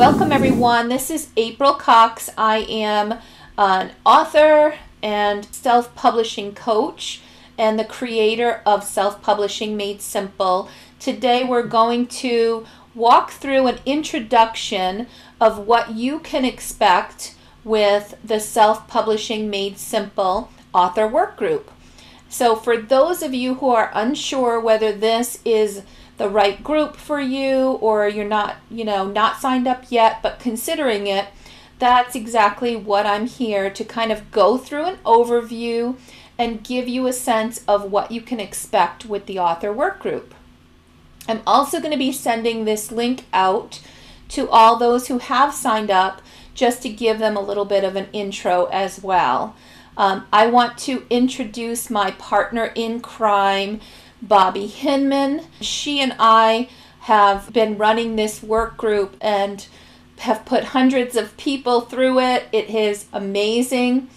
Welcome, everyone. This is April Cox. I am an author and self publishing coach and the creator of Self Publishing Made Simple. Today, we're going to walk through an introduction of what you can expect with the Self Publishing Made Simple author work group. So, for those of you who are unsure whether this is the right group for you or you're not, you know, not signed up yet but considering it, that's exactly what I'm here to kind of go through an overview and give you a sense of what you can expect with the author work group. I'm also going to be sending this link out to all those who have signed up just to give them a little bit of an intro as well. Um, I want to introduce my partner in crime, Bobbie Hinman. She and I have been running this work group and have put hundreds of people through it. It is amazing.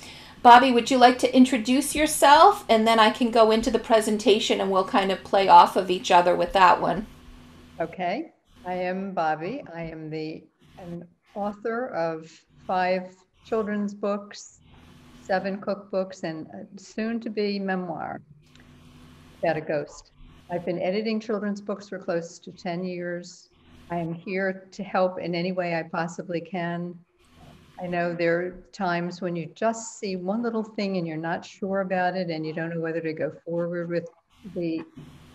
Bobbie, would you like to introduce yourself? And then I can go into the presentation and we'll kind of play off of each other with that one. Okay. I am Bobbie. I am the an author of five children's books, seven cookbooks, and soon to be memoir about a ghost. I've been editing children's books for close to 10 years. I am here to help in any way I possibly can. I know there are times when you just see one little thing and you're not sure about it and you don't know whether to go forward with the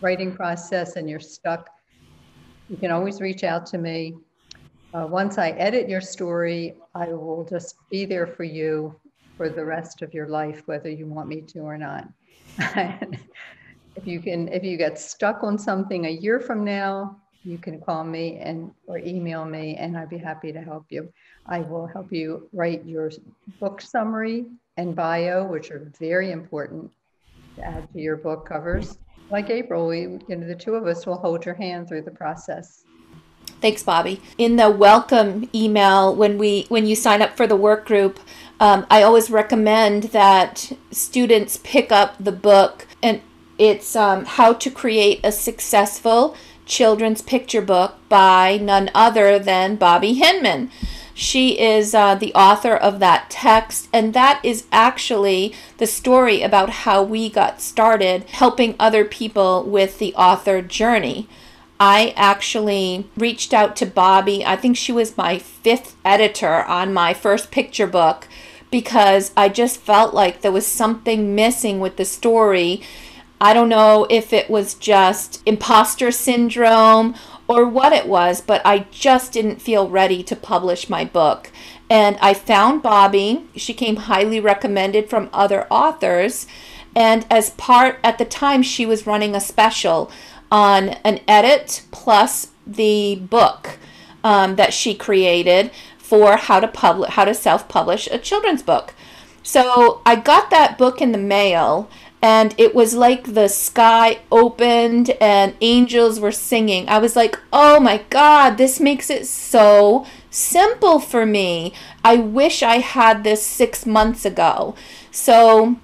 writing process and you're stuck. You can always reach out to me. Uh, once I edit your story, I will just be there for you for the rest of your life, whether you want me to or not. if you can if you get stuck on something a year from now you can call me and or email me and i'd be happy to help you. I will help you write your book summary and bio which are very important to add to your book covers. Like april we you know the two of us will hold your hand through the process. Thanks bobbie. In the welcome email when we when you sign up for the work group um, i always recommend that students pick up the book it's um, How to Create a Successful Children's Picture Book by none other than Bobbie Hinman. She is uh, the author of that text, and that is actually the story about how we got started helping other people with the author journey. I actually reached out to Bobbie. I think she was my fifth editor on my first picture book because I just felt like there was something missing with the story I don't know if it was just imposter syndrome or what it was, but I just didn't feel ready to publish my book. And I found Bobbie. She came highly recommended from other authors. And as part, at the time, she was running a special on an edit plus the book um, that she created for how to publish, how to self-publish a children's book. So I got that book in the mail and it was like the sky opened and angels were singing. I was like, oh my God, this makes it so simple for me. I wish I had this six months ago. So,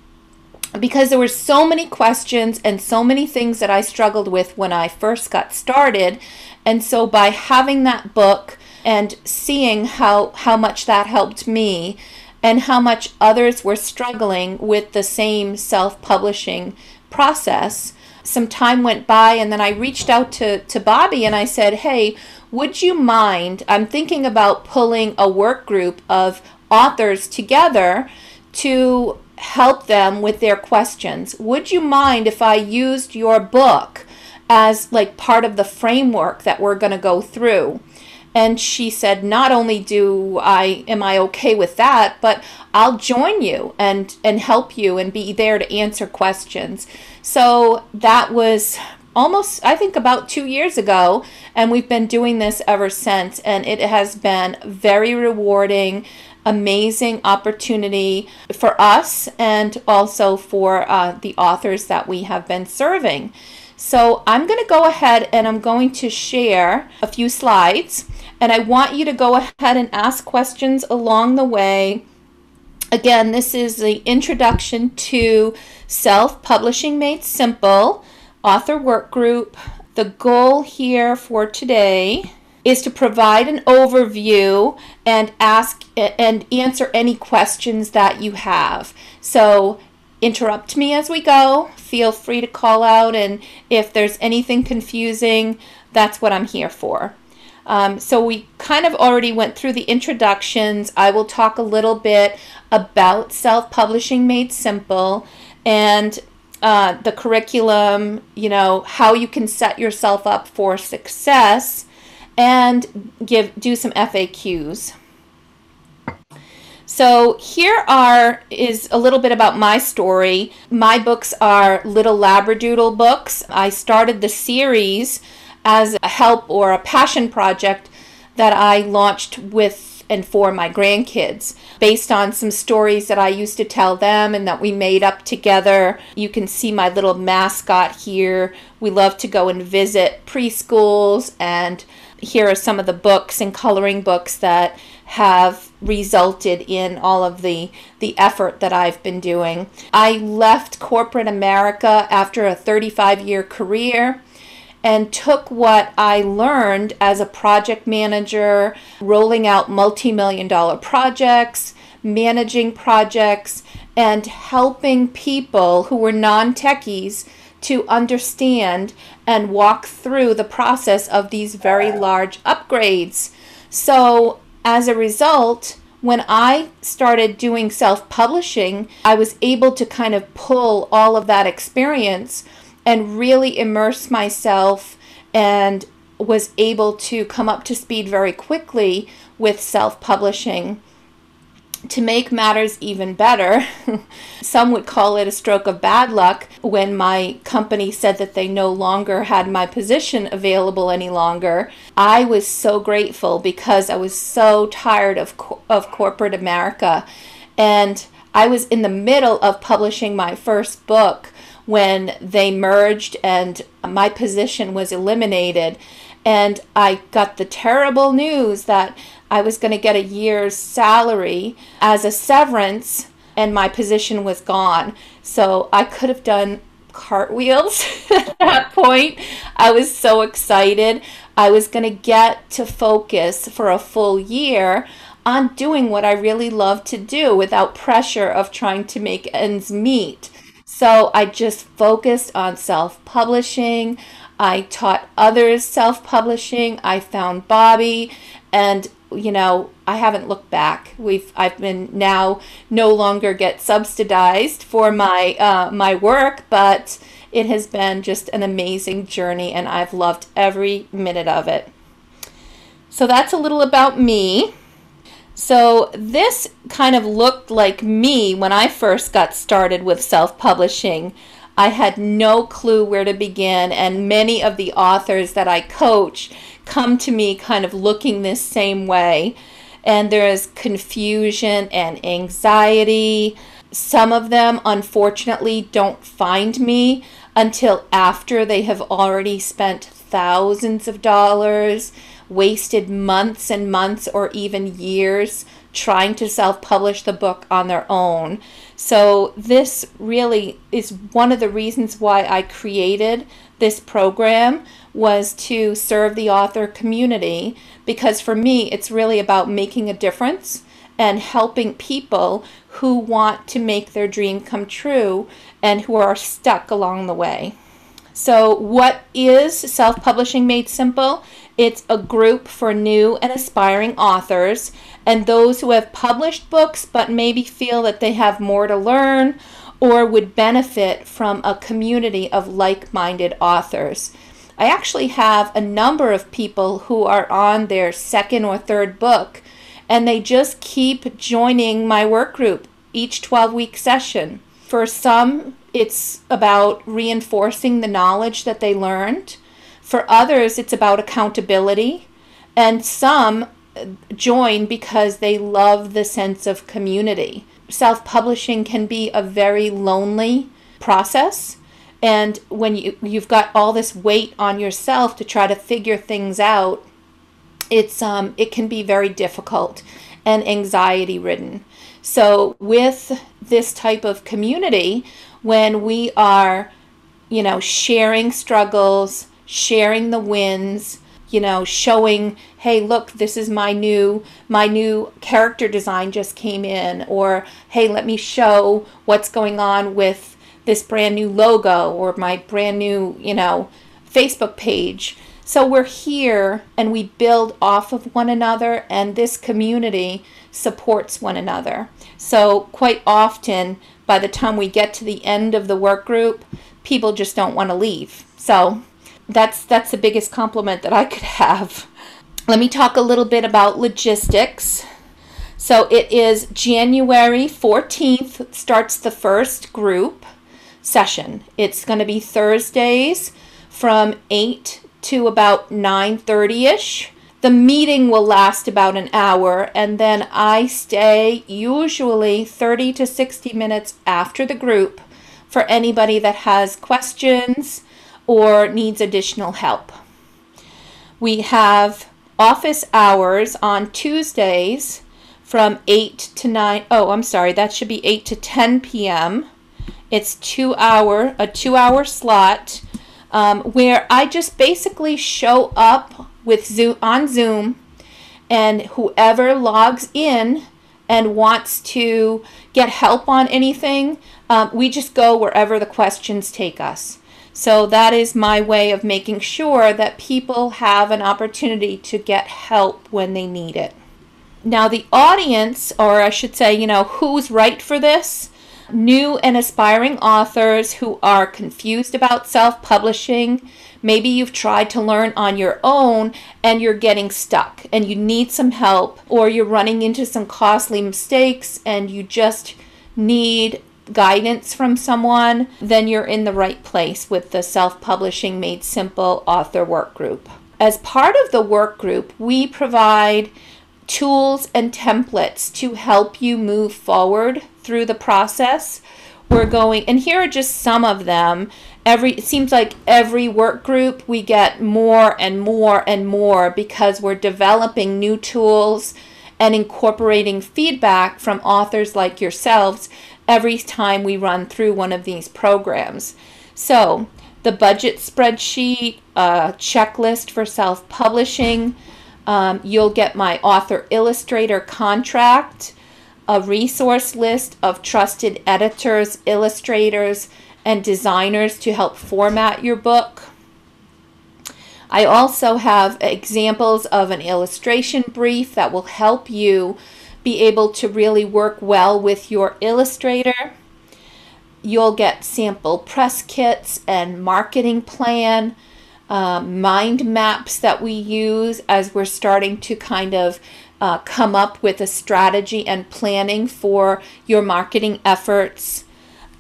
because there were so many questions and so many things that I struggled with when I first got started. And so, by having that book and seeing how, how much that helped me, and how much others were struggling with the same self publishing process. Some time went by, and then I reached out to, to Bobbie and I said, Hey, would you mind? I'm thinking about pulling a work group of authors together to help them with their questions. Would you mind if I used your book as like part of the framework that we're going to go through? And she said, not only do I am I okay with that, but I'll join you and and help you and be there to answer questions. So that was almost I think about 2 years ago and we've been doing this ever since and it has been very rewarding amazing opportunity for us and also for uh, the authors that we have been serving. So I'm going to go ahead and I'm going to share a few slides and I want you to go ahead and ask questions along the way. Again, this is the introduction to Self-Publishing Made Simple, author work group. The goal here for today is to provide an overview and ask and answer any questions that you have. So interrupt me as we go. Feel free to call out, and if there's anything confusing, that's what I'm here for. Um, so we kind of already went through the introductions. I will talk a little bit about self-publishing made simple and uh, the curriculum, you know, how you can set yourself up for success and give do some FAQs. So here are is a little bit about my story. My books are Little Labradoodle books. I started the series as a help or a passion project that I launched with and for my grandkids based on some stories that I used to tell them and that we made up together. You can see my little mascot here. We love to go and visit preschools and here are some of the books and coloring books that have resulted in all of the the effort that I've been doing. I left corporate America after a 35 year career and took what I learned as a project manager, rolling out multi million dollar projects, managing projects, and helping people who were non techies to understand and walk through the process of these very large upgrades. So, as a result, when I started doing self publishing, I was able to kind of pull all of that experience and really immerse myself and was able to come up to speed very quickly with self publishing. To make matters even better, some would call it a stroke of bad luck when my company said that they no longer had my position available any longer. I was so grateful because I was so tired of, of corporate America. And I was in the middle of publishing my first book when they merged and my position was eliminated. And I got the terrible news that I was going to get a year's salary as a severance and my position was gone. So I could have done cartwheels at that point. I was so excited. I was going to get to focus for a full year on doing what I really love to do without pressure of trying to make ends meet. So I just focused on self publishing. I taught others self publishing. I found Bobbie and you know, I haven't looked back. We've I've been now no longer get subsidized for my uh, my work, but it has been just an amazing journey and I've loved every minute of it. So that's a little about me. So this kind of looked like me when I first got started with self-publishing. I had no clue where to begin and many of the authors that I coach come to me kind of looking this same way. And there is confusion and anxiety. Some of them, unfortunately, don't find me until after they have already spent thousands of dollars wasted months and months or even years trying to self publish the book on their own. So, this really is one of the reasons why I created this program was to serve the author community because for me it's really about making a difference and helping people who want to make their dream come true and who are stuck along the way. So, what is self publishing made simple? It's a group for new and aspiring authors and those who have published books but maybe feel that they have more to learn or would benefit from a community of like minded authors. I actually have a number of people who are on their second or third book and they just keep joining my work group each 12 week session. For some, it's about reinforcing the knowledge that they learned. For others, it's about accountability. And some join because they love the sense of community. Self publishing can be a very lonely process. And when you, you've got all this weight on yourself to try to figure things out, it's um, it can be very difficult and anxiety ridden. So with this type of community, when we are, you know, sharing struggles, sharing the wins, you know, showing, hey, look, this is my new my new character design just came in or hey, let me show what's going on with this brand new logo or my brand new, you know, Facebook page. So we're here and we build off of one another and this community supports one another. So quite often by the time we get to the end of the work group, people just don't want to leave. So that's that's the biggest compliment that I could have. Let me talk a little bit about logistics. So it is January 14th starts the first group session. It's going to be Thursdays from 8 to about 9:30ish. The meeting will last about an hour and then I stay usually 30 to 60 minutes after the group for anybody that has questions or needs additional help. We have office hours on Tuesdays from 8 to 9 oh I'm sorry that should be 8 to 10 p.m. It's two hour a two hour slot um, where I just basically show up with Zoom on Zoom and whoever logs in and wants to get help on anything um, we just go wherever the questions take us. So that is my way of making sure that people have an opportunity to get help when they need it. Now, the audience, or I should say, you know, who's right for this? New and aspiring authors who are confused about self publishing. Maybe you've tried to learn on your own and you're getting stuck and you need some help, or you're running into some costly mistakes and you just need guidance from someone, then you're in the right place with the Self Publishing Made Simple author work group. As part of the work group, we provide tools and templates to help you move forward through the process. We're going, and here are just some of them. Every it seems like every work group we get more and more and more because we're developing new tools and incorporating feedback from authors like yourselves every time we run through one of these programs. So, the budget spreadsheet, a checklist for self publishing, um, you'll get my author illustrator contract, a resource list of trusted editors, illustrators, and designers to help format your book. I also have examples of an illustration brief that will help you be able to really work well with your illustrator. You'll get sample press kits and marketing plan, uh, mind maps that we use as we're starting to kind of uh, come up with a strategy and planning for your marketing efforts.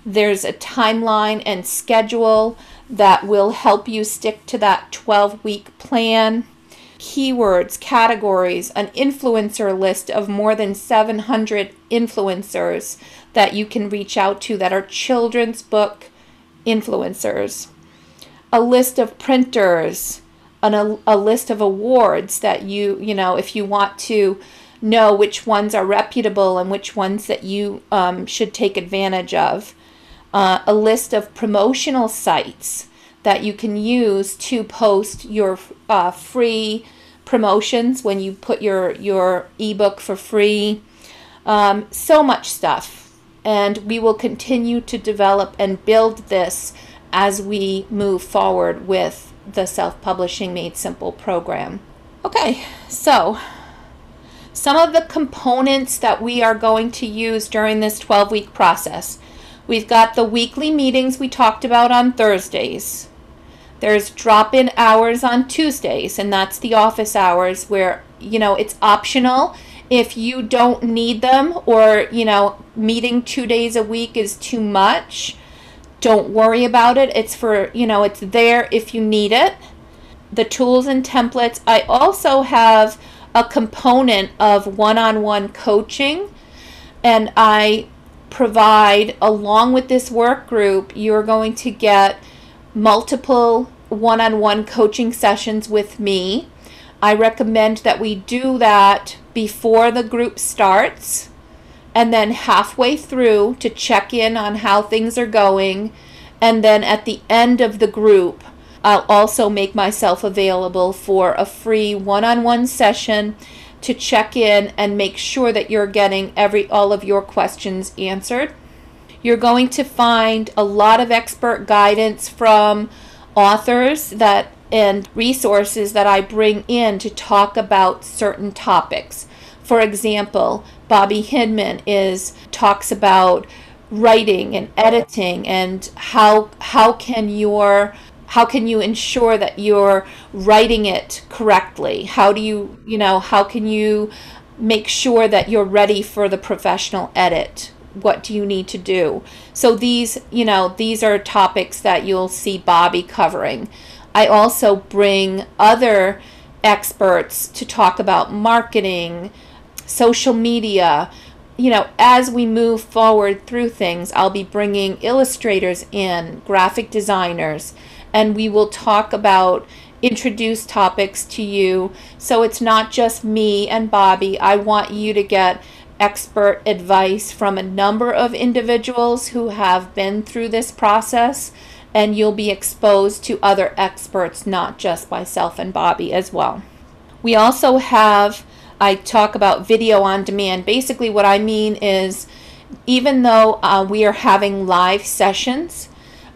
There's a timeline and schedule that will help you stick to that 12 week plan keywords, categories, an influencer list of more than 700 influencers that you can reach out to that are children's book influencers, a list of printers, an, a, a list of awards that you, you know, if you want to know which ones are reputable and which ones that you um, should take advantage of, uh, a list of promotional sites that you can use to post your uh, free promotions when you put your your ebook for free. Um, so much stuff, and we will continue to develop and build this as we move forward with the self-publishing made simple program. Okay, so some of the components that we are going to use during this 12 week process. We've got the weekly meetings we talked about on Thursdays. There's drop in hours on Tuesdays, and that's the office hours where, you know, it's optional. If you don't need them or, you know, meeting two days a week is too much, don't worry about it. It's for, you know, it's there if you need it. The tools and templates. I also have a component of one on one coaching, and I provide, along with this work group, you're going to get multiple one on one coaching sessions with me. I recommend that we do that before the group starts and then halfway through to check in on how things are going. And then at the end of the group, I'll also make myself available for a free one-on-one session to check in and make sure that you're getting every all of your questions answered. You're going to find a lot of expert guidance from authors that and resources that I bring in to talk about certain topics. For example, Bobbie Hinman is talks about writing and editing and how how can your how can you ensure that you're writing it correctly how do you you know how can you make sure that you're ready for the professional edit what do you need to do so these you know these are topics that you'll see bobbie covering i also bring other experts to talk about marketing social media you know, as we move forward through things, I'll be bringing illustrators in, graphic designers, and we will talk about introduce topics to you. So it's not just me and Bobbie. I want you to get expert advice from a number of individuals who have been through this process, and you'll be exposed to other experts, not just myself and Bobbie as well. We also have I talk about video on demand. Basically, what I mean is even though uh, we are having live sessions,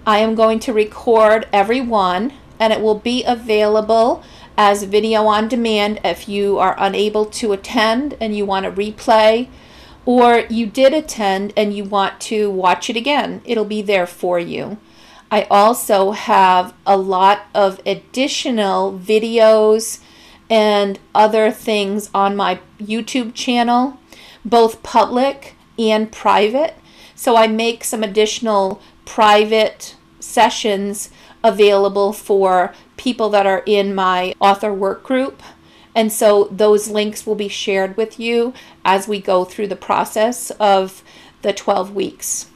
I am going to record every one and it will be available as video on demand if you are unable to attend and you want to replay or you did attend and you want to watch it again. It'll be there for you. I also have a lot of additional videos and other things on my YouTube channel, both public and private. So I make some additional private sessions available for people that are in my author work group. And so those links will be shared with you as we go through the process of the 12 weeks.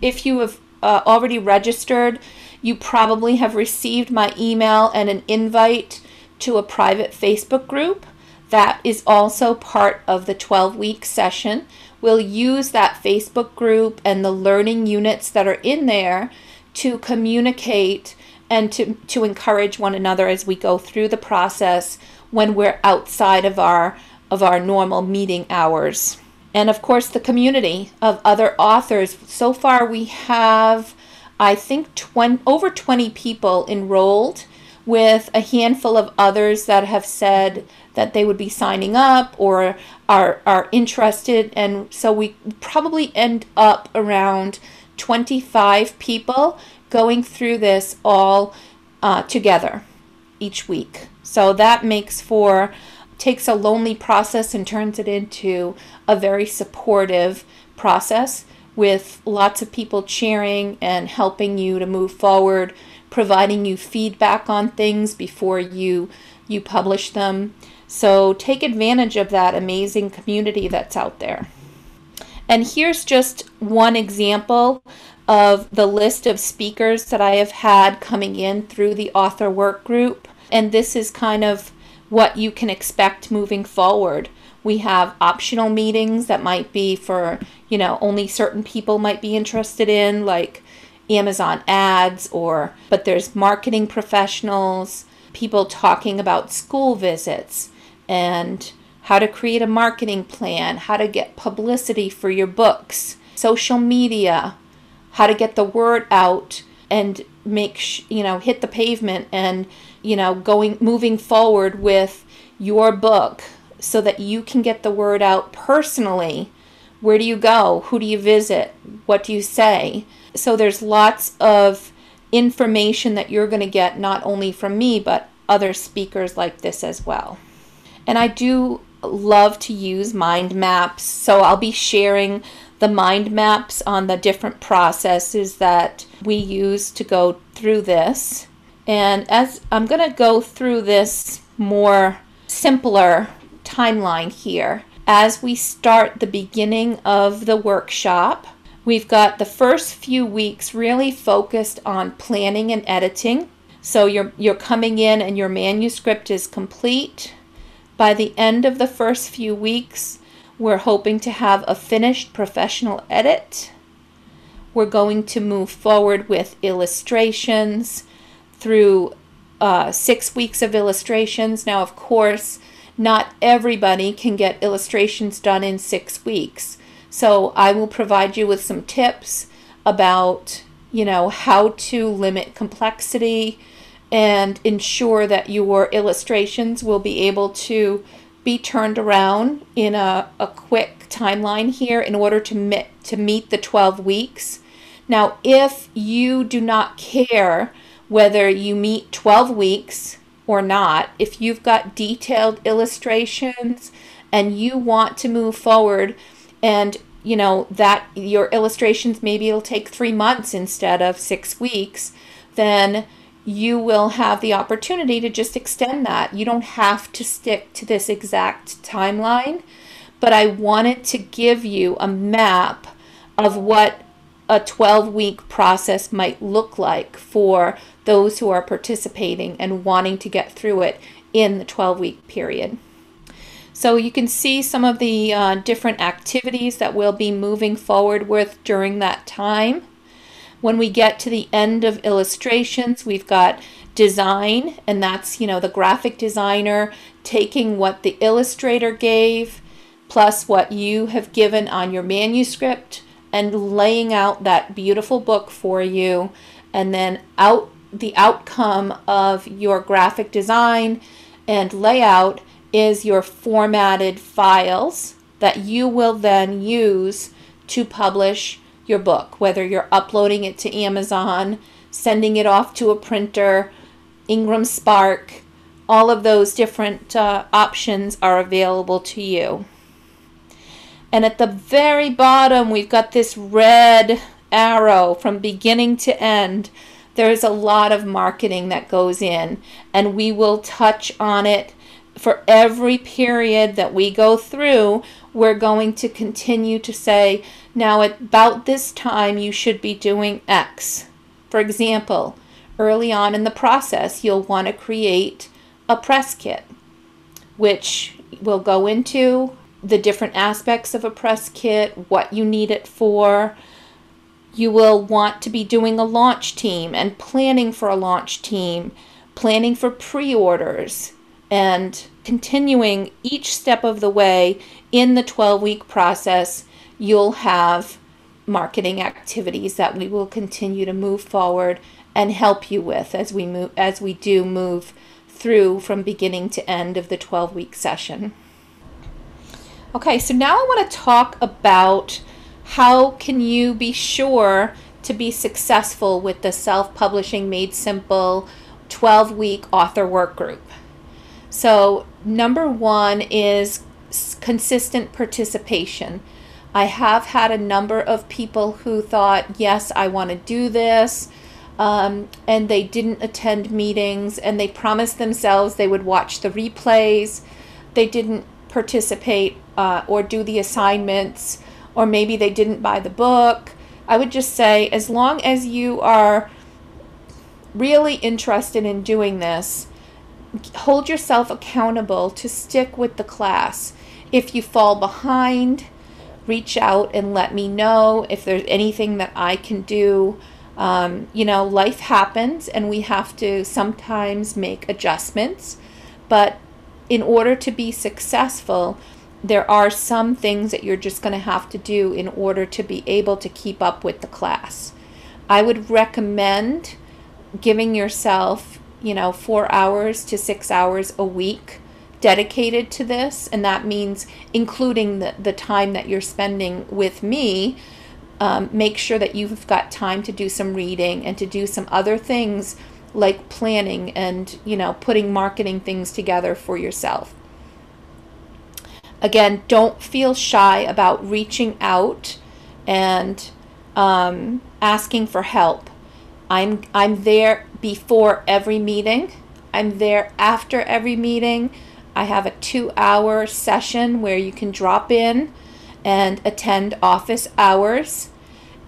If you have uh, already registered, you probably have received my email and an invite to a private Facebook group that is also part of the 12 week session. We'll use that Facebook group and the learning units that are in there to communicate and to, to encourage one another as we go through the process when we're outside of our of our normal meeting hours. And of course the community of other authors. So far we have I think 20, over 20 people enrolled with a handful of others that have said that they would be signing up or are, are interested. And so we probably end up around 25 people going through this all uh, together each week. So that makes for takes a lonely process and turns it into a very supportive process with lots of people cheering and helping you to move forward providing you feedback on things before you you publish them. So take advantage of that amazing community that's out there. And here's just one example of the list of speakers that I have had coming in through the author work group. And this is kind of what you can expect moving forward. We have optional meetings that might be for, you know, only certain people might be interested in, like Amazon ads or but there's marketing professionals, people talking about school visits and how to create a marketing plan, how to get publicity for your books, social media, how to get the word out and make sh- you know hit the pavement and you know going moving forward with your book so that you can get the word out personally where do you go who do you visit what do you say so there's lots of information that you're going to get not only from me, but other speakers like this as well. And I do love to use mind maps. So I'll be sharing the mind maps on the different processes that we use to go through this. And as I'm going to go through this more simpler timeline here, as we start the beginning of the workshop, We've got the first few weeks really focused on planning and editing. So you're, you're coming in and your manuscript is complete. By the end of the first few weeks, we're hoping to have a finished professional edit. We're going to move forward with illustrations through uh, six weeks of illustrations. Now, of course, not everybody can get illustrations done in six weeks. So I will provide you with some tips about, you know, how to limit complexity and ensure that your illustrations will be able to be turned around in a, a quick timeline here in order to meet, to meet the 12 weeks. Now, if you do not care whether you meet 12 weeks or not, if you've got detailed illustrations and you want to move forward and you know that your illustrations maybe it'll take 3 months instead of 6 weeks, then you will have the opportunity to just extend that. You don't have to stick to this exact timeline, but I wanted to give you a map of what a 12 week process might look like for those who are participating and wanting to get through it in the 12 week period. So you can see some of the uh, different activities that we'll be moving forward with during that time. When we get to the end of illustrations, we've got design, and that's, you know, the graphic designer taking what the illustrator gave plus what you have given on your manuscript and laying out that beautiful book for you. And then out the outcome of your graphic design and layout is your formatted files that you will then use to publish your book, whether you're uploading it to Amazon, sending it off to a printer, IngramSpark, all of those different uh, options are available to you. And at the very bottom, we've got this red arrow from beginning to end. There's a lot of marketing that goes in, and we will touch on it for every period that we go through. We're going to continue to say, now, at about this time, you should be doing X. For example, early on in the process, you'll want to create a press kit, which will go into the different aspects of a press kit, what you need it for. You will want to be doing a launch team and planning for a launch team, planning for pre orders, and continuing each step of the way in the 12 week process you'll have marketing activities that we will continue to move forward and help you with as we move as we do move through from beginning to end of the 12 week session. Okay, so now I want to talk about how can you be sure to be successful with the self-publishing made simple 12 week author work group. So, number 1 is consistent participation. I have had a number of people who thought, yes, I want to do this. Um, and they didn't attend meetings and they promised themselves they would watch the replays. They didn't participate uh, or do the assignments, or maybe they didn't buy the book. I would just say, as long as you are really interested in doing this, hold yourself accountable to stick with the class. If you fall behind, reach out and let me know if there's anything that I can do. Um, you know, life happens and we have to sometimes make adjustments. But in order to be successful, there are some things that you're just going to have to do in order to be able to keep up with the class. I would recommend giving yourself, you know, four hours to six hours a week dedicated to this, and that means including the, the time that you're spending with me. Um, make sure that you've got time to do some reading and to do some other things like planning and you know putting marketing things together for yourself again don't feel shy about reaching out and um, asking for help i'm i'm there before every meeting i'm there after every meeting I have a two hour session where you can drop in and attend office hours.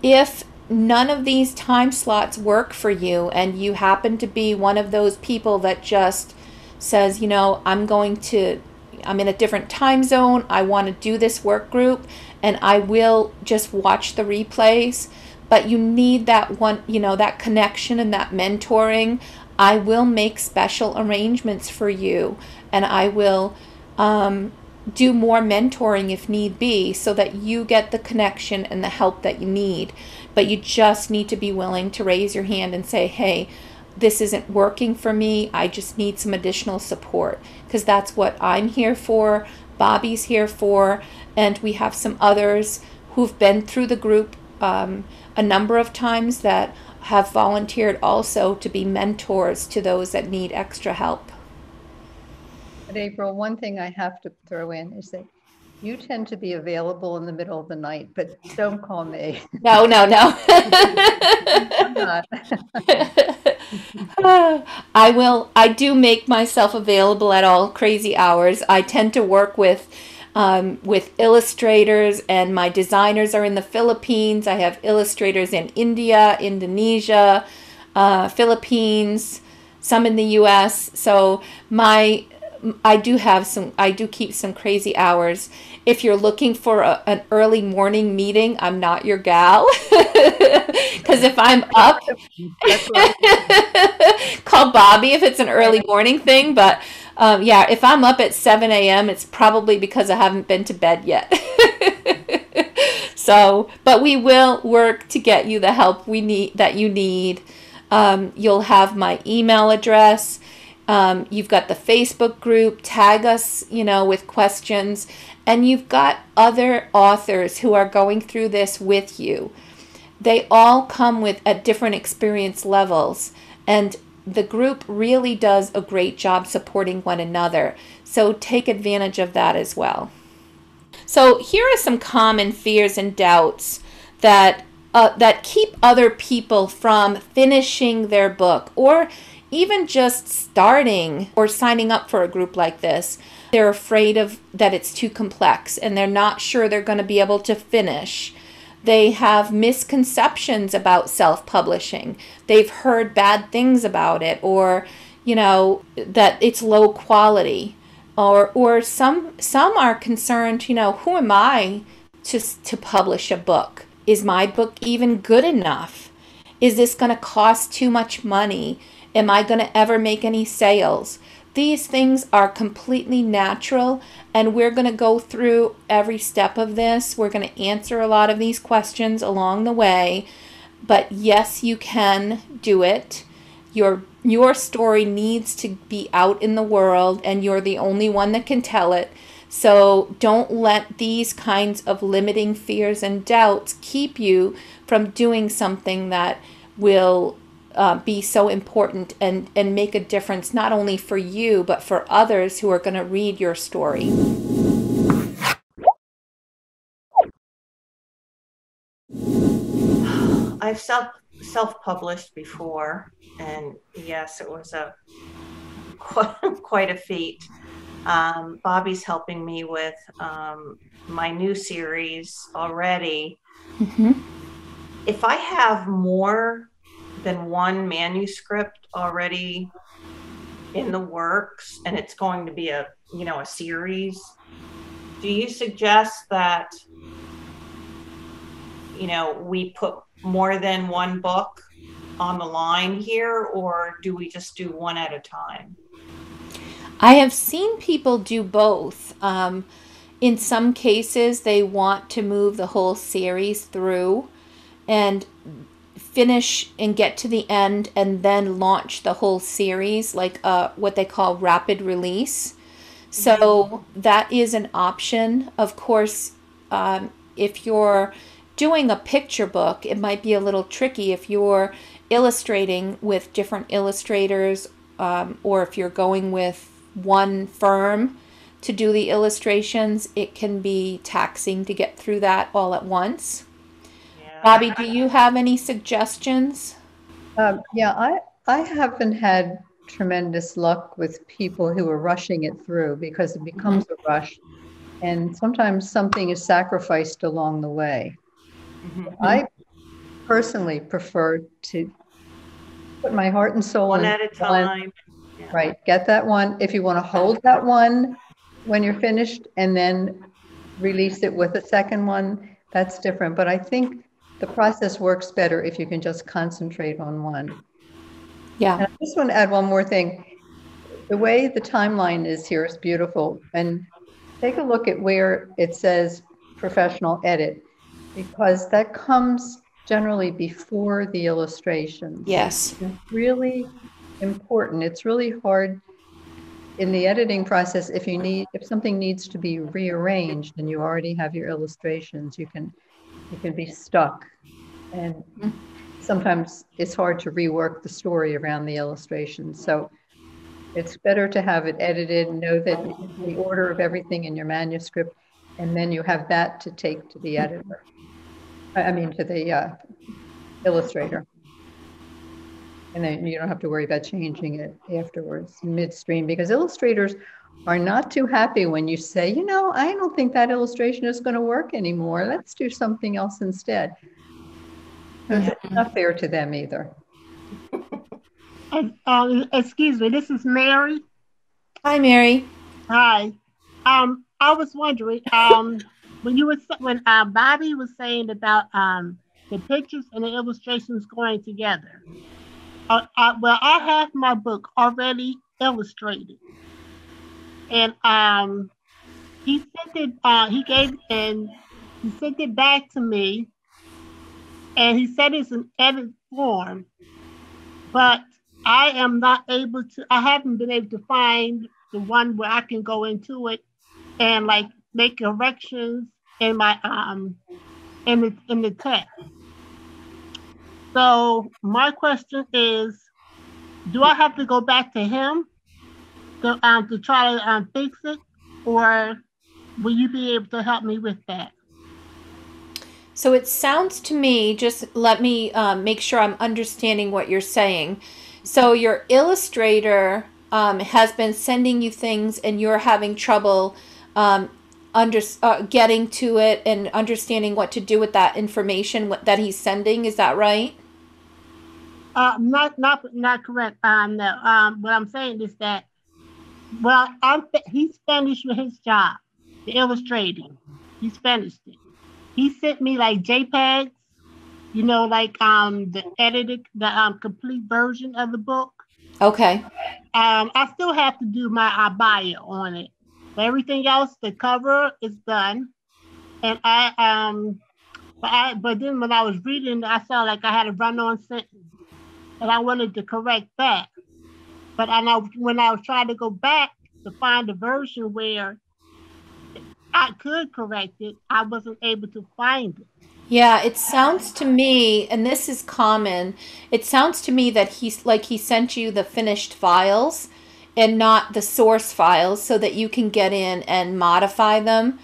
If none of these time slots work for you and you happen to be one of those people that just says, you know, I'm going to, I'm in a different time zone, I want to do this work group, and I will just watch the replays. But you need that one, you know, that connection and that mentoring. I will make special arrangements for you and I will um, do more mentoring if need be so that you get the connection and the help that you need. But you just need to be willing to raise your hand and say, hey, this isn't working for me. I just need some additional support because that's what I'm here for. Bobbie's here for. And we have some others who've been through the group um, a number of times that have volunteered also to be mentors to those that need extra help. But April, one thing I have to throw in is that you tend to be available in the middle of the night, but don't call me. No, no, no. I'm not. I will, I do make myself available at all crazy hours. I tend to work with um, with illustrators, and my designers are in the Philippines. I have illustrators in India, Indonesia, uh, Philippines, some in the U.S. So my I do have some. I do keep some crazy hours. If you're looking for a, an early morning meeting, I'm not your gal. Because if I'm up, call Bobbie if it's an early morning thing. But um, yeah, if I'm up at 7 a.m., it's probably because I haven't been to bed yet. so, but we will work to get you the help we need that you need. Um, you'll have my email address. Um, you've got the Facebook group. Tag us, you know, with questions, and you've got other authors who are going through this with you. They all come with at different experience levels, and the group really does a great job supporting one another. So take advantage of that as well. So here are some common fears and doubts that uh, that keep other people from finishing their book or even just starting or signing up for a group like this. They're afraid of that it's too complex and they're not sure they're going to be able to finish. They have misconceptions about self publishing. They've heard bad things about it or, you know, that it's low quality. Or, or some some are concerned, you know, who am I to, to publish a book? Is my book even good enough? Is this going to cost too much money? Am I going to ever make any sales? These things are completely natural, and we're going to go through every step of this. We're going to answer a lot of these questions along the way. But yes, you can do it. Your your story needs to be out in the world and you're the only one that can tell it. So don't let these kinds of limiting fears and doubts keep you from doing something that will uh, be so important and, and make a difference not only for you but for others who are going to read your story. I've self self published before, and yes, it was a quite, quite a feat. Um, Bobbie's helping me with um, my new series already. Mm-hmm. If I have more than one manuscript already in the works and it's going to be a you know a series. Do you suggest that you know we put more than one book on the line here or do we just do one at a time? I have seen people do both. Um, in some cases they want to move the whole series through and finish and get to the end and then launch the whole series like uh, what they call rapid release. So that is an option. Of course um, if you're doing a picture book it might be a little tricky if you're illustrating with different illustrators um, or if you're going with one firm to do the illustrations it can be taxing to get through that all at once Bobbie, do you have any suggestions? Um, yeah, I, I haven't had tremendous luck with people who are rushing it through because it becomes a rush. And sometimes something is sacrificed along the way. Mm-hmm. I personally prefer to put my heart and soul one at a time. Yeah. Right. Get that one. If you want to hold that one when you're finished and then release it with a second one, that's different. But I think the process works better if you can just concentrate on one. Yeah. And I just want to add one more thing. The way the timeline is here is beautiful. And take a look at where it says professional edit, because that comes generally before the illustrations. Yes. It's really important. It's really hard in the editing process if you need if something needs to be rearranged and you already have your illustrations, you can you can be stuck. And sometimes it's hard to rework the story around the illustrations. So it's better to have it edited, know that the order of everything in your manuscript, and then you have that to take to the editor. I I mean, to the uh, illustrator. And then you don't have to worry about changing it afterwards, midstream, because illustrators are not too happy when you say, you know, I don't think that illustration is going to work anymore. Let's do something else instead. It's not fair to them either. Uh, excuse me, this is Mary. Hi, Mary. Hi. Um, I was wondering, um, when you were when uh, Bobbie was saying about um the pictures and the illustrations going together. Uh, I, well, I have my book already illustrated, and um, he sent it. Uh, he gave and he sent it back to me, and he said it's an edit form, but I am not able to. I haven't been able to find the one where I can go into it and like make corrections in my um in the in the text. So my question is, do I have to go back to him to um to try to um fix it, or will you be able to help me with that? So it sounds to me, just let me um, make sure I'm understanding what you're saying. So your illustrator um, has been sending you things and you're having trouble um, under, uh, getting to it and understanding what to do with that information that he's sending. Is that right? Uh, not not not correct. Um, no. Um, what I'm saying is that, well, I'm he's finished with his job, the illustrating. He's finished it. He sent me like JPEGs, you know, like um the edited, the um complete version of the book. Okay. Um, I still have to do my bio on it. But everything else, the cover is done, and I um, but I but then when I was reading, I saw like I had a run-on sentence, and I wanted to correct that. But I know when I was trying to go back to find a version where I could correct it, I wasn't able to find it. Yeah, it sounds to me, and this is common, it sounds to me that he's like he sent you the finished files and not the source files so that you can get in and modify them.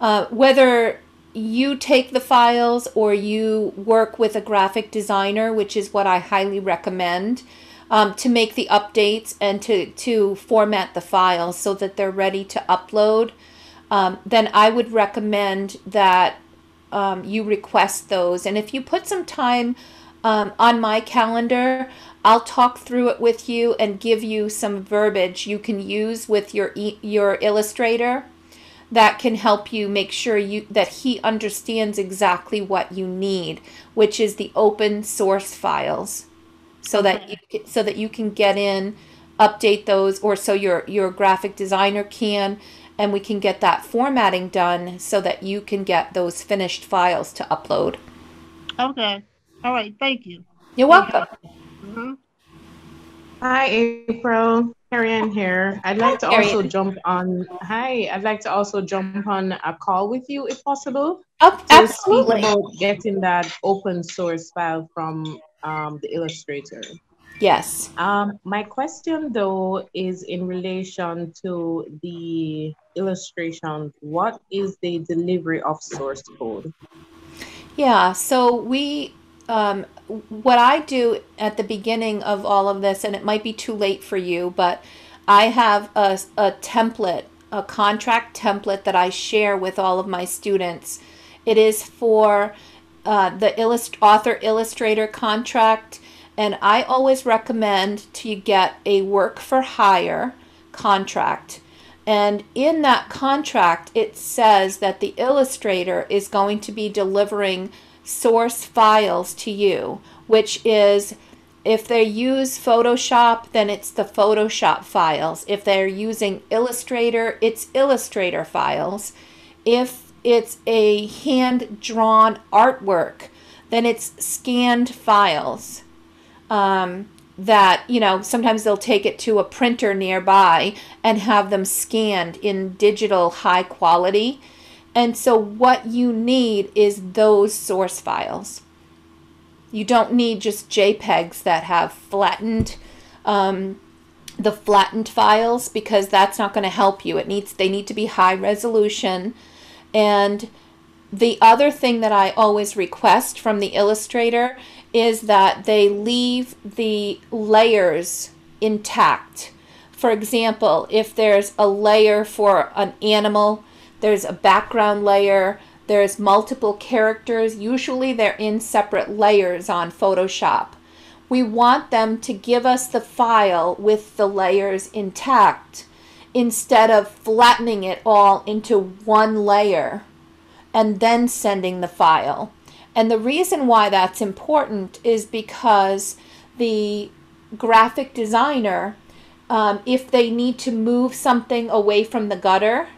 Uh, whether you take the files or you work with a graphic designer, which is what I highly recommend, um, to make the updates and to, to format the files so that they're ready to upload, um, then I would recommend that um, you request those. And if you put some time um, on my calendar, I'll talk through it with you and give you some verbiage you can use with your your illustrator that can help you make sure you that he understands exactly what you need, which is the open source files, so that you, so that you can get in, update those, or so your your graphic designer can, and we can get that formatting done so that you can get those finished files to upload. Okay. All right. Thank you. You're welcome. Mhm. Hi, April. Ariane here. I'd like to also jump on. Hi, I'd like to also jump on a call with you if possible Oh, absolutely. about getting that open source file from um, the illustrator. Yes. Um, my question though is in relation to the illustration. What is the delivery of source code? Yeah, so we, um, what I do at the beginning of all of this, and it might be too late for you, but I have a, a template, a contract template that I share with all of my students. It is for uh, the illust- author illustrator contract, and I always recommend to get a work for hire contract. And in that contract, it says that the illustrator is going to be delivering source files to you, which is if they use Photoshop, then it's the Photoshop files. If they're using Illustrator, it's Illustrator files. If it's a hand drawn artwork, then it's scanned files. Um, that, you know, sometimes they'll take it to a printer nearby and have them scanned in digital high quality. And so, what you need is those source files. You don't need just JPEGs that have flattened um, the flattened files because that's not going to help you. It needs they need to be high resolution. And the other thing that I always request from the illustrator is that they leave the layers intact. For example, if there's a layer for an animal, there's a background layer, there's multiple characters. Usually they're in separate layers on Photoshop. We want them to give us the file with the layers intact instead of flattening it all into one layer and then sending the file. And the reason why that's important is because the graphic designer, um, if they need to move something away from the gutter,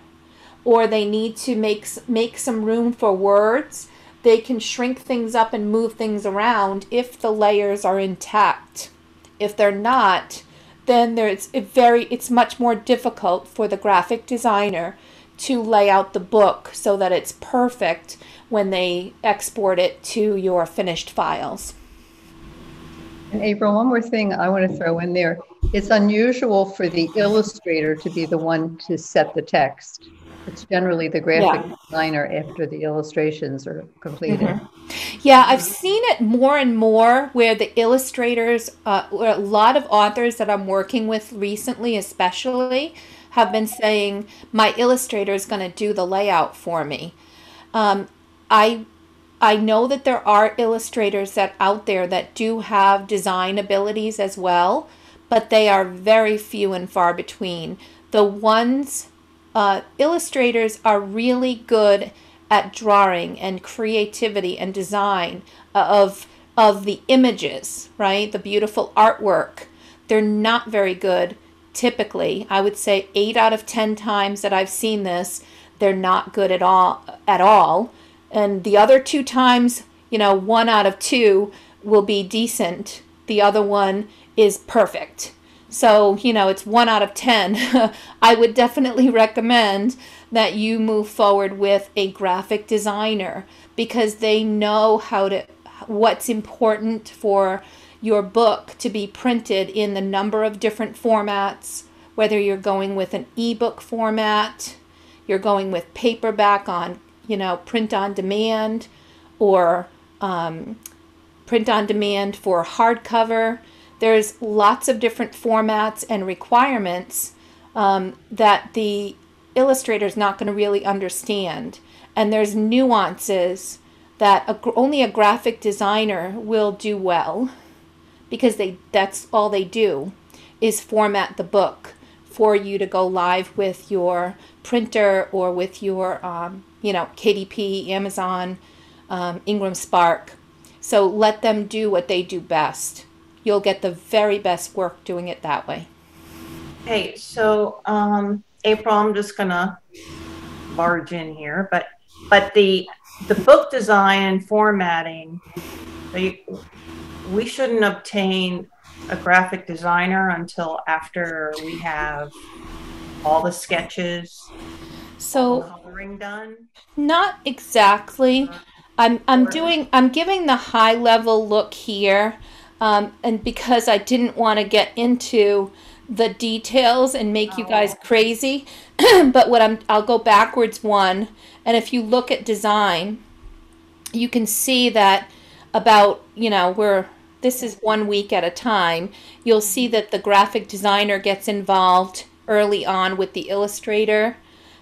or they need to make make some room for words, they can shrink things up and move things around if the layers are intact. If they're not, then there's very it's much more difficult for the graphic designer to lay out the book so that it's perfect when they export it to your finished files. And April, one more thing I want to throw in there. It's unusual for the illustrator to be the one to set the text. It's generally the graphic yeah. designer after the illustrations are completed. Mm-hmm. Yeah, I've seen it more and more where the illustrators, uh, a lot of authors that I'm working with recently, especially, have been saying, My illustrator is going to do the layout for me. Um, I I know that there are illustrators that out there that do have design abilities as well, but they are very few and far between. The ones uh, illustrators are really good at drawing and creativity and design of of the images, right? The beautiful artwork. They're not very good typically. I would say 8 out of 10 times that I've seen this, they're not good at all at all. And the other two times, you know, 1 out of 2 will be decent. The other one is perfect. So, you know, it's one out of 10. I would definitely recommend that you move forward with a graphic designer because they know how to, what's important for your book to be printed in the number of different formats, whether you're going with an ebook format, you're going with paperback on, you know, print on demand, or um, print on demand for hardcover there's lots of different formats and requirements um, that the illustrator is not going to really understand. And there's nuances that a, only a graphic designer will do well because they that's all they do is format the book for you to go live with your printer or with your um, you know KDP, Amazon, um, IngramSpark. So let them do what they do best you'll get the very best work doing it that way. Okay, so um, April, I'm just gonna barge in here, but but the the book design and formatting, they, we shouldn't obtain a graphic designer until after we have all the sketches, so coloring done. Not exactly. I'm I'm doing I'm giving the high level look here. Um, and because I didn't want to get into the details and make you guys oh. crazy, but what I'm, I'll go backwards one. And if you look at design, you can see that about, you know, we're, this is one week at a time. You'll see that the graphic designer gets involved early on with the illustrator,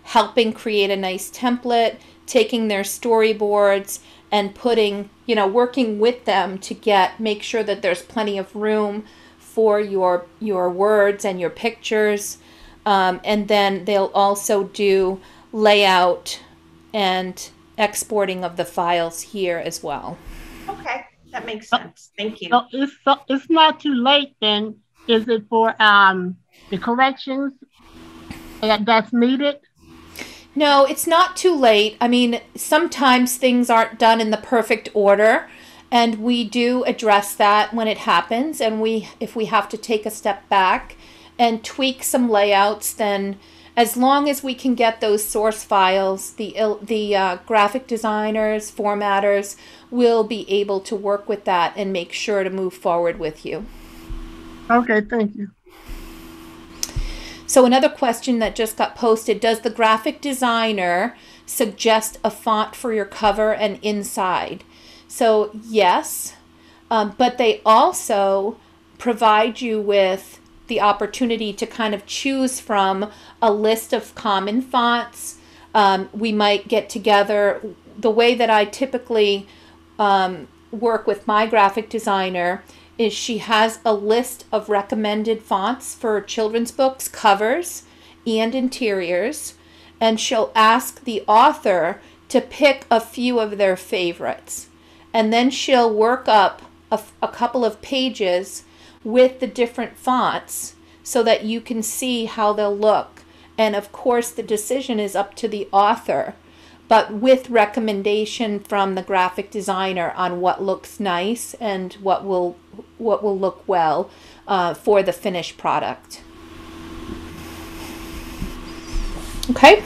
helping create a nice template, taking their storyboards and putting, you know, working with them to get make sure that there's plenty of room for your your words and your pictures. Um, and then they'll also do layout and exporting of the files here as well. Okay, that makes sense. Thank you. So it's so it's not too late then. Is it for um the corrections that that's needed? No, it's not too late. I mean, sometimes things aren't done in the perfect order, and we do address that when it happens. And we, if we have to take a step back and tweak some layouts, then as long as we can get those source files, the the uh, graphic designers, formatters will be able to work with that and make sure to move forward with you. Okay, thank you. So another question that just got posted, does the graphic designer suggest a font for your cover and inside? So yes, um, but they also provide you with the opportunity to kind of choose from a list of common fonts. Um, we might get together. The way that I typically um, work with my graphic designer is she has a list of recommended fonts for children's books, covers, and interiors, and she'll ask the author to pick a few of their favorites. And then she'll work up a, a couple of pages with the different fonts so that you can see how they'll look. And of course, the decision is up to the author, but with recommendation from the graphic designer on what looks nice and what will what will look well uh, for the finished product. Okay.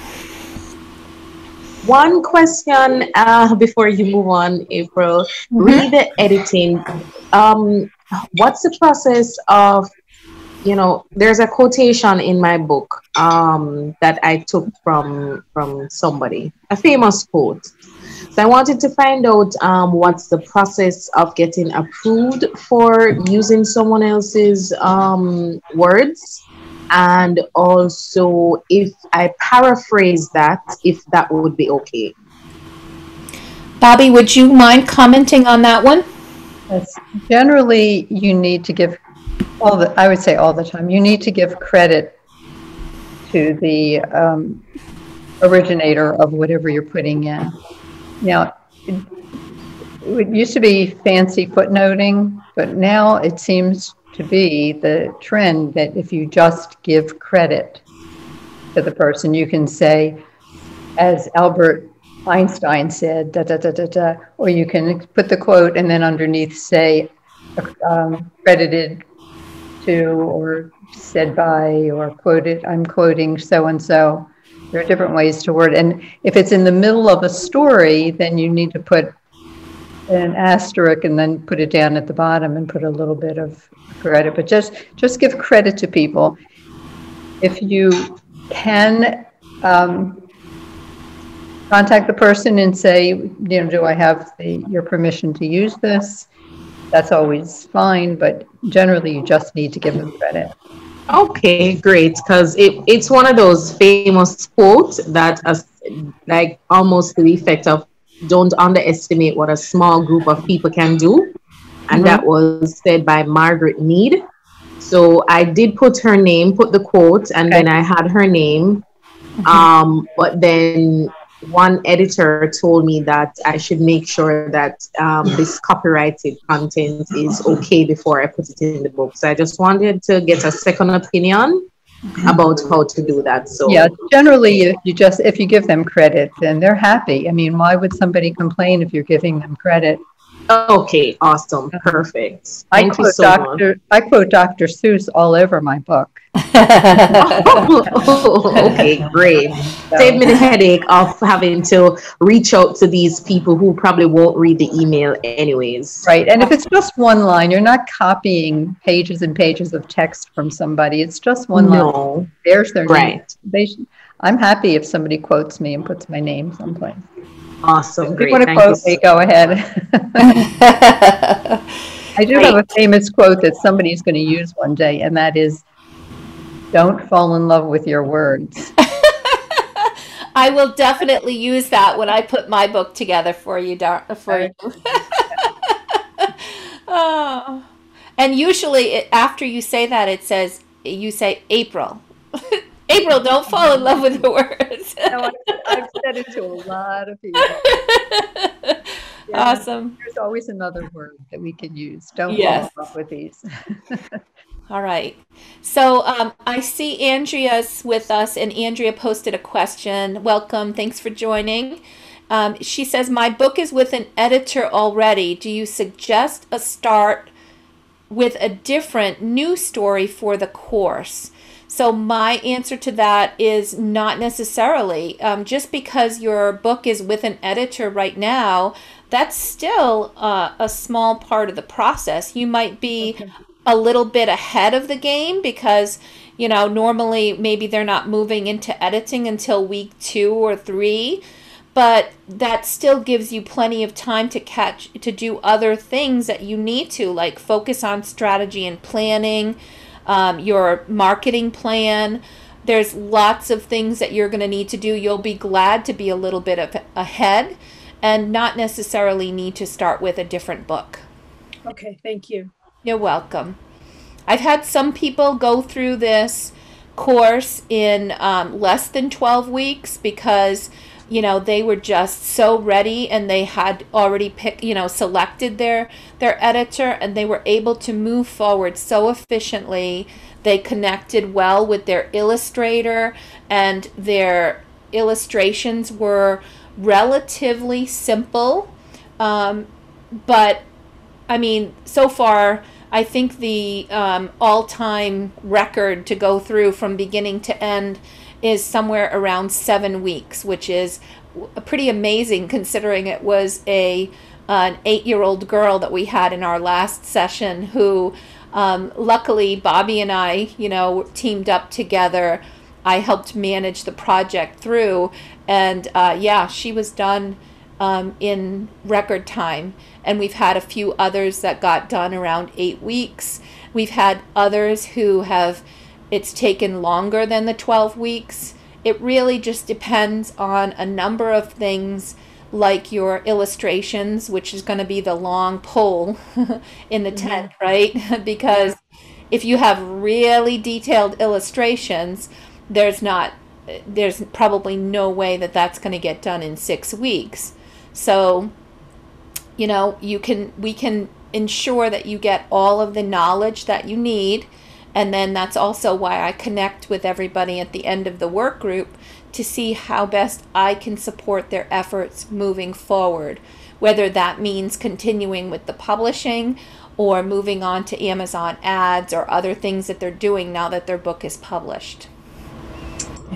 One question uh, before you move on, April. Read the editing. Um, what's the process of, you know, there's a quotation in my book um, that I took from from somebody, a famous quote. So I wanted to find out um, what's the process of getting approved for using someone else's um, words and also if I paraphrase that, if that would be okay. Bobbie, would you mind commenting on that one? Yes. Generally, you need to give all the, I would say all the time, you need to give credit to the um, originator of whatever you're putting in. Now, it, used to be fancy footnoting, but now it seems to be the trend that if you just give credit to the person, you can say, as Albert Einstein said, da da da da da, or you can put the quote and then underneath say, um, credited to or said by or quoted, I'm quoting so and so. There are different ways to word. And if it's in the middle of a story, then you need to put an asterisk and then put it down at the bottom and put a little bit of credit. But just just give credit to people. If you can um, contact the person and say, you know, do I have the, your permission to use this? That's always fine, but generally you just need to give them credit. Okay, great. Because it, it's one of those famous quotes that, uh, like, almost the effect of don't underestimate what a small group of people can do. And mm-hmm. that was said by Margaret Mead. So I did put her name, put the quote, and okay. then I had her name. Um, but then one editor told me that I should make sure that um, this copyrighted content is okay before I put it in the book. So I just wanted to get a second opinion about how to do that. So yeah, generally, if you just if you give them credit, then they're happy. I mean, why would somebody complain if you're giving them credit? Okay, awesome, uh-huh. perfect. Thank I quote so Dr. Much. I quote Dr. Seuss all over my book. okay, great. So. Save me the headache of having to reach out to these people who probably won't read the email anyways. Right, and if it's just one line, you're not copying pages and pages of text from somebody. It's just one no. line. There's their right. name. They should, I'm happy if somebody quotes me and puts my name someplace. Awesome. If you want to quote me, go ahead. I do have a famous quote that somebody's going to use one day, and that is don't fall in love with your words. I will definitely use that when I put my book together for you, Dar- for you. oh. And usually, it, after you say that, it says you say April. April, don't fall in love with the words. no, I've, I've said it to a lot of people. Yeah. Awesome. There's always another word that we can use. Don't Yes. follow up with these. All right. So um, I see Andrea's with us, and Andrea posted a question. Welcome. Thanks for joining. Um, she says, My book is with an editor already. Do you suggest a start with a different new story for the course? So, my answer to that is not necessarily. Um, just because your book is with an editor right now, that's still uh, a small part of the process. You might be a little bit ahead of the game because you know normally maybe they're not moving into editing until week two or three but that still gives you plenty of time to catch to do other things that you need to like focus on strategy and planning um, your marketing plan there's lots of things that you're going to need to do you'll be glad to be a little bit of ahead and not necessarily need to start with a different book Okay, thank you. you're welcome. I've had some people go through this course in um, less than 12 weeks because, you know, they were just so ready and they had already picked, you know, selected their, their editor and they were able to move forward so efficiently. They connected well with their illustrator and their illustrations were relatively simple. Um, but I mean, so far, I think the um, all time record to go through from beginning to end is somewhere around seven weeks, which is pretty amazing considering it was a an eight year old girl that we had in our last session who um, luckily Bobbie and I, you know, teamed up together. I helped manage the project through, and uh, yeah, she was done um, in record time. And we've had a few others that got done around eight weeks. We've had others who have, it's taken longer than the 12 weeks. It really just depends on a number of things like your illustrations, which is going to be the long pole in the mm-hmm. tent, right? because if you have really detailed illustrations, there's not, there's probably no way that that's going to get done in six weeks. So, you know, you can we can ensure that you get all of the knowledge that you need. And then that's also why I connect with everybody at the end of the work group to see how best I can support their efforts moving forward, whether that means continuing with the publishing or moving on to Amazon ads or other things that they're doing now that their book is published.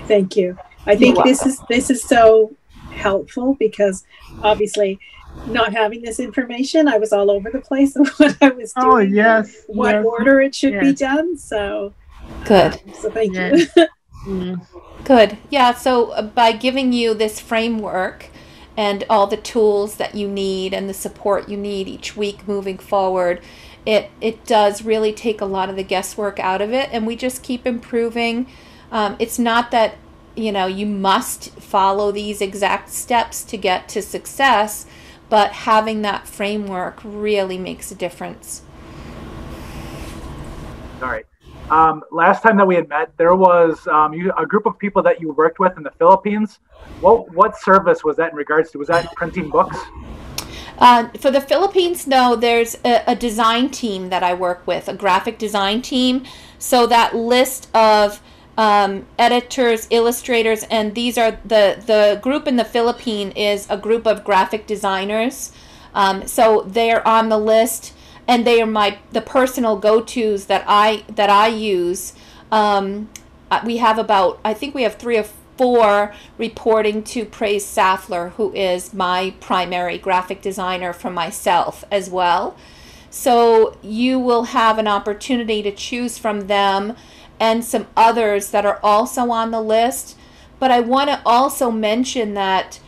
Thank you. I think this is this is so helpful because obviously not having this information, I was all over the place of what I was doing. Oh, yes. What yes. order it should be done. So Good. so thank Yes. you. Mm. Good. Yeah. So uh, by giving you this framework and all the tools that you need and the support you need each week moving forward, it it does really take a lot of the guesswork out of it, and we just keep improving. Um, it's not that you know you must follow these exact steps to get to success, but having that framework really makes a difference. All right. Um, last time that we had met, there was um, you, a group of people that you worked with in the Philippines. What what service was that in regards to? Was that printing books? Uh, for the Philippines, no, there's a, a design team that I work with, a graphic design team. So that list of um, editors, illustrators, and these are the the group in the Philippine is a group of graphic designers. Um, so they're on the list, and they are my the personal go tos that I that I use. Um, uh, we have about I think we have three or four reporting to Praise Saffler, who is my primary graphic designer for myself as well. So you will have an opportunity to choose from them and some others that are also on the list. But I want to also mention that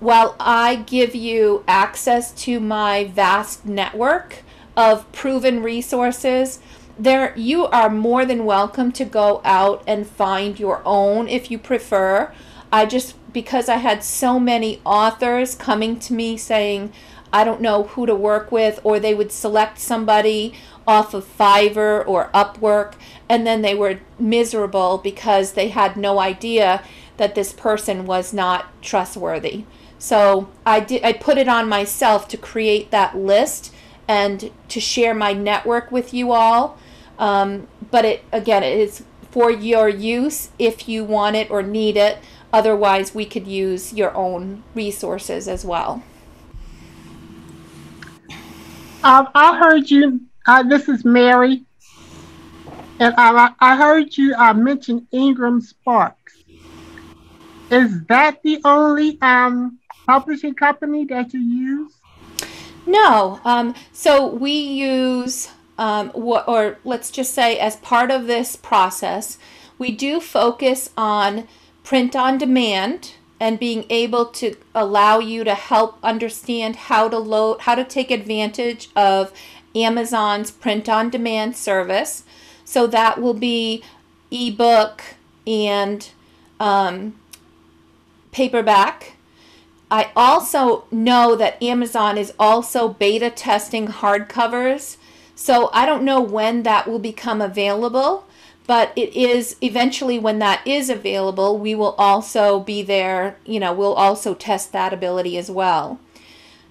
while I give you access to my vast network of proven resources, there you are more than welcome to go out and find your own if you prefer. I just because I had so many authors coming to me saying I don't know who to work with or they would select somebody off of Fiverr or Upwork and then they were miserable because they had no idea that this person was not trustworthy. So I did I put it on myself to create that list and to share my network with you all. Um, but it again it is for your use if you want it or need it. Otherwise, we could use your own resources as well. Um, I heard you. Uh, this is Mary, and I, I heard you uh, mention IngramSparks. Is that the only um, publishing company that you use? No. Um, so we use, um, wh- or let's just say, as part of this process, we do focus on print on demand and being able to allow you to help understand how to load, how to take advantage of Amazon's print on demand service. So that will be ebook and um, paperback. I also know that Amazon is also beta testing hardcovers. So I don't know when that will become available, but it is eventually when that is available, we will also be there, you know, we'll also test that ability as well.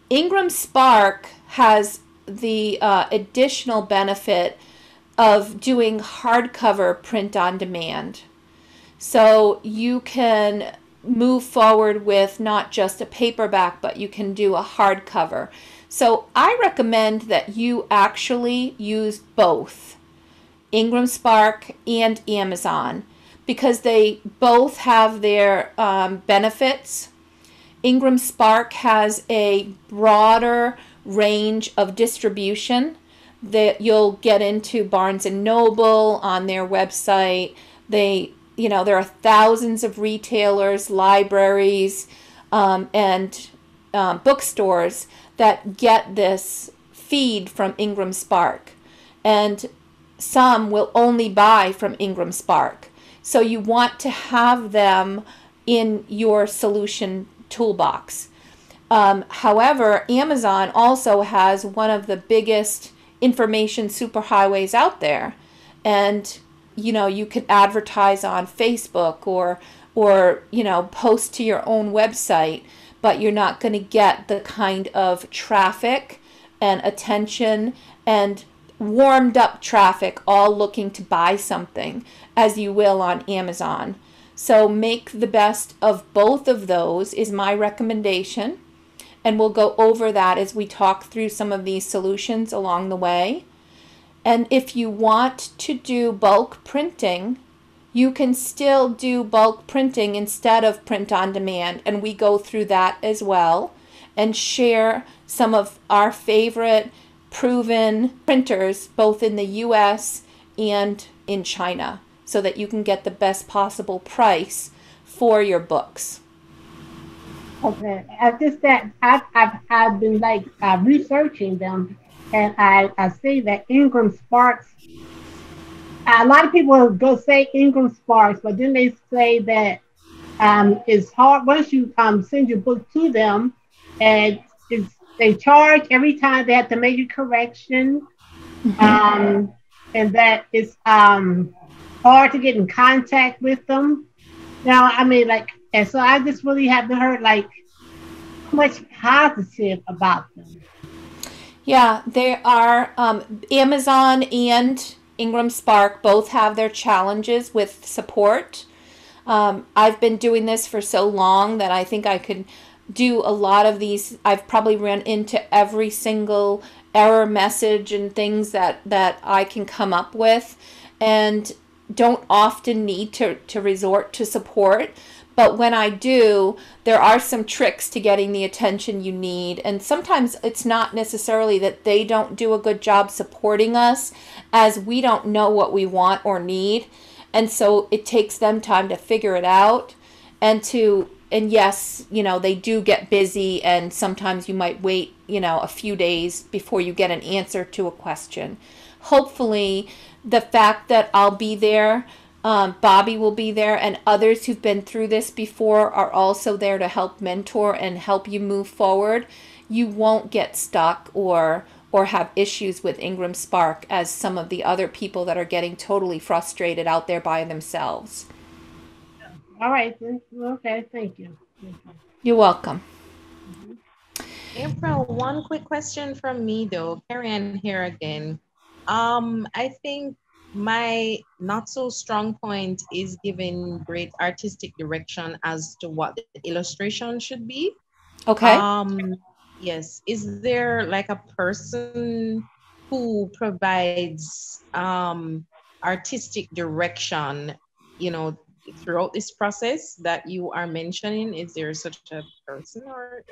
IngramSpark has the uh, additional benefit of doing hardcover print on demand. So you can move forward with not just a paperback, but you can do a hardcover. So I recommend that you actually use both IngramSpark and Amazon because they both have their um, benefits. IngramSpark has a broader range of distribution that you'll get into Barnes and Noble on their website. They you know, there are thousands of retailers, libraries, um, and um, bookstores that get this feed from IngramSpark. And some will only buy from IngramSpark. So you want to have them in your solution toolbox. Um, however, Amazon also has one of the biggest information superhighways out there. And you know you could advertise on Facebook or or you know post to your own website but you're not going to get the kind of traffic and attention and warmed up traffic all looking to buy something as you will on Amazon. So make the best of both of those is my recommendation. And we'll go over that as we talk through some of these solutions along the way. And if you want to do bulk printing, you can still do bulk printing instead of print on demand. And we go through that as well and share some of our favorite proven printers, both in the US and in China, so that you can get the best possible price for your books. Okay, I just that I've, I've, I've been like uh, researching them and I, I see that IngramSparks. A lot of people go say IngramSparks, but then they say that um, it's hard once you um, send your book to them, and they charge every time they have to make a correction, mm-hmm. um, and that it's um, hard to get in contact with them. Now, I mean, like, and so I just really haven't heard like much positive about them. Yeah, they are. Um, Amazon and IngramSpark both have their challenges with support. Um, I've been doing this for so long that I think I could do a lot of these. I've probably run into every single error message and things that, that I can come up with and don't often need to, to resort to support. But when I do, there are some tricks to getting the attention you need. And sometimes it's not necessarily that they don't do a good job supporting us, as we don't know what we want or need. And so it takes them time to figure it out and to and yes, you know, they do get busy and sometimes you might wait, you know, a few days before you get an answer to a question. Hopefully, the fact that I'll be there um, Bobbie will be there, and others who've been through this before are also there to help mentor and help you move forward. You won't get stuck or or have issues with IngramSpark as some of the other people that are getting totally frustrated out there by themselves. All right. Okay. Thank you. You're welcome. April, one quick question from me though. Karen here again. Um, I think my not so strong point is giving great artistic direction as to what the illustration should be. Okay. Um, yes. Is there like a person who provides um, artistic direction, you know, throughout this process that you are mentioning? Is there such a person or?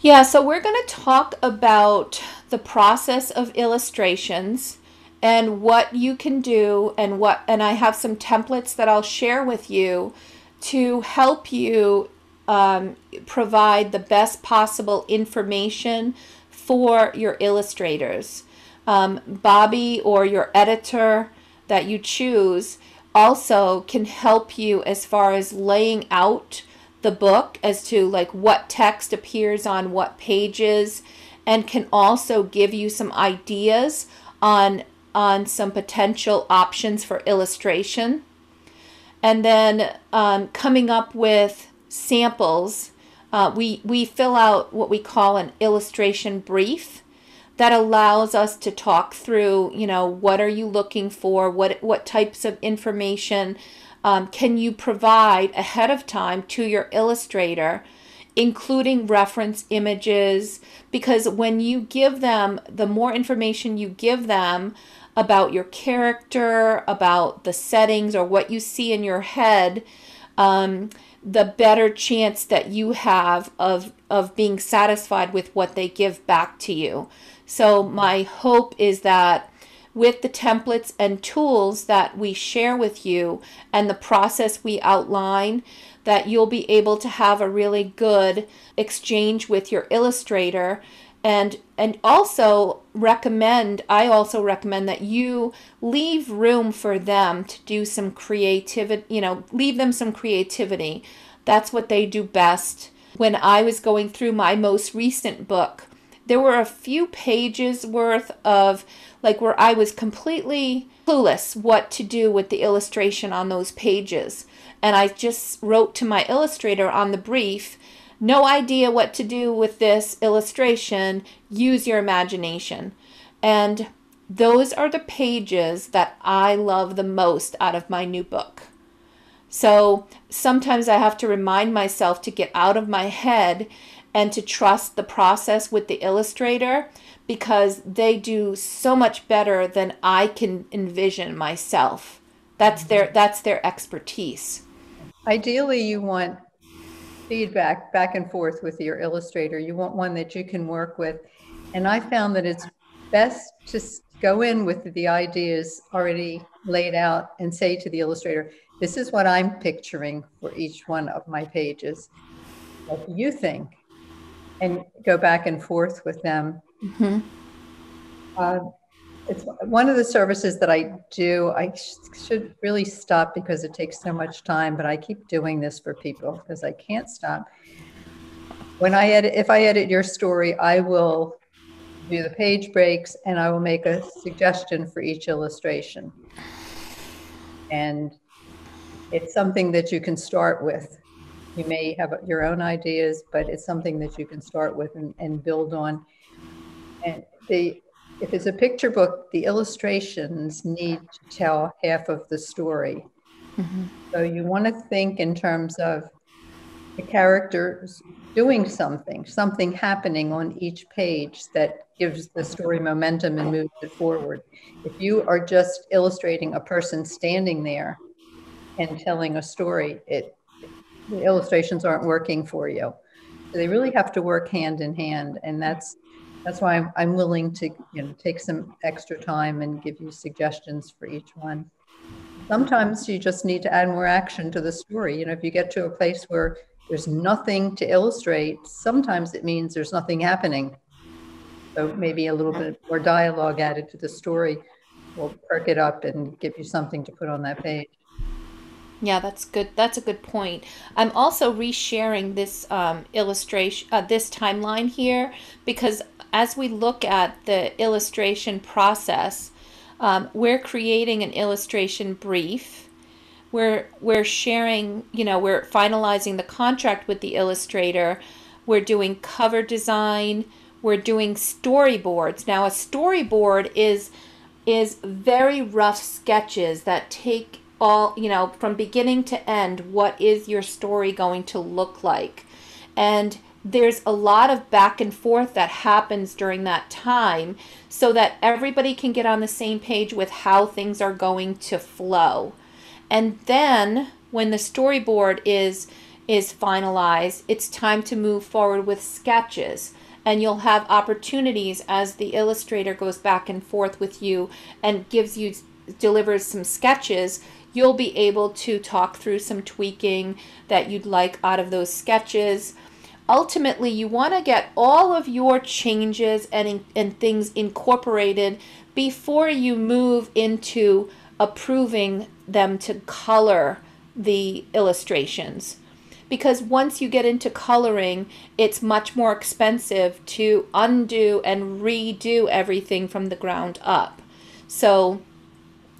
yeah, so we're going to talk about the process of illustrations and what you can do and what and I have some templates that I'll share with you to help you um, provide the best possible information for your illustrators. Um, Bobbie or your editor that you choose also can help you as far as laying out the book as to like what text appears on what pages and can also give you some ideas on on some potential options for illustration. And then um, coming up with samples uh, we we fill out what we call an illustration brief that allows us to talk through you know what are you looking for? What what types of information um, can you provide ahead of time to your illustrator including reference images? Because when you give them the more information you give them about your character about the settings or what you see in your head um, the better chance that you have of of being satisfied with what they give back to you. So, my hope is that with the templates and tools that we share with you and the process we outline, that you'll be able to have a really good exchange with your illustrator and and also recommend i also recommend that you leave room for them to do some creativity you know leave them some creativity that's what they do best when i was going through my most recent book there were a few pages worth of like where I was completely clueless what to do with the illustration on those pages. And I just wrote to my illustrator on the brief, no idea what to do with this illustration, use your imagination. And those are the pages that I love the most out of my new book. So sometimes I have to remind myself to get out of my head and to trust the process with the illustrator because they do so much better than I can envision myself. That's their that's their expertise. Ideally, you want feedback back and forth with your illustrator. You want one that you can work with. And I found that it's best to go in with the ideas already laid out and say to the illustrator, this is what I'm picturing for each one of my pages. What do you think? and go back and forth with them. Mm-hmm. Uh, it's one of the services that I do. I sh- should really stop because it takes so much time, but I keep doing this for people because I can't stop. When I edit, if I edit your story, I will do the page breaks and I will make a suggestion for each illustration. And it's something that you can start with. You may have your own ideas, but it's something that you can start with and, and build on. And the if it's a picture book, the illustrations need to tell half of the story. Mm-hmm. So you want to think in terms of the characters doing something, something happening on each page that gives the story momentum and moves it forward. If you are just illustrating a person standing there and telling a story, it the illustrations aren't working for you. So they really have to work hand in hand, and that's that's why I'm, I'm willing to you know take some extra time and give you suggestions for each one. Sometimes you just need to add more action to the story. You know, if you get to a place where there's nothing to illustrate, sometimes it means there's nothing happening. So maybe a little bit more dialogue added to the story will perk it up and give you something to put on that page. Yeah, that's good. That's a good point. I'm also resharing this um, illustration, uh, this timeline here, because as we look at the illustration process, um, we're creating an illustration brief. We're we're sharing, you know, we're finalizing the contract with the illustrator. we're doing cover design, we're doing storyboards. Now a storyboard is is very rough sketches that take all, you know, from beginning to end, what is your story going to look like? And there's a lot of back and forth that happens during that time so that everybody can get on the same page with how things are going to flow. And then when the storyboard is is finalized, it's time to move forward with sketches. And you'll have opportunities as the illustrator goes back and forth with you and gives you delivers some sketches. You'll be able to talk through some tweaking that you'd like out of those sketches ultimately you want to get all of your changes and, and things incorporated before you move into approving them to color the illustrations because once you get into coloring, it's much more expensive to undo and redo everything from the ground up. So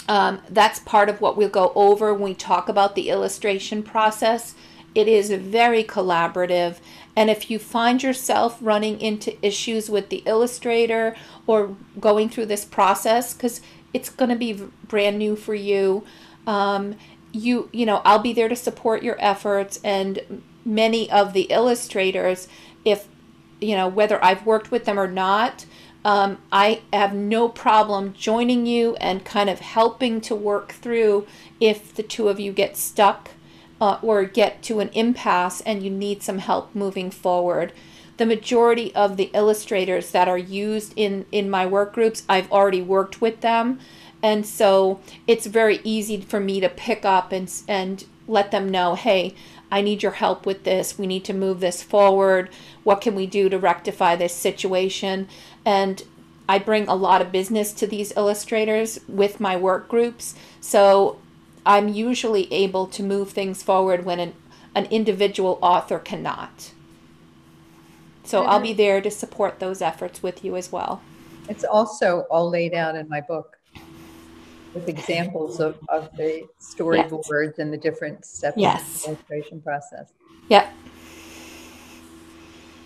um, that's part of what we'll go over when we talk about the illustration process. It is very collaborative. And if you find yourself running into issues with the illustrator or going through this process, because it's going to be brand new for you, um, you you know i'll be there to support your efforts and many of the illustrators if you know whether i've worked with them or not um, i have no problem joining you and kind of helping to work through if the two of you get stuck uh, or get to an impasse and you need some help moving forward the majority of the illustrators that are used in in my work groups i've already worked with them and so it's very easy for me to pick up and, and let them know, hey, I need your help with this. We need to move this forward. What can we do to rectify this situation? And I bring a lot of business to these illustrators with my work groups. So I'm usually able to move things forward when an, an individual author cannot. So I'll be there to support those efforts with you as well. It's also all laid out in my book with examples of, of the storyboards yes. and the different steps yes. in the illustration process. Yep.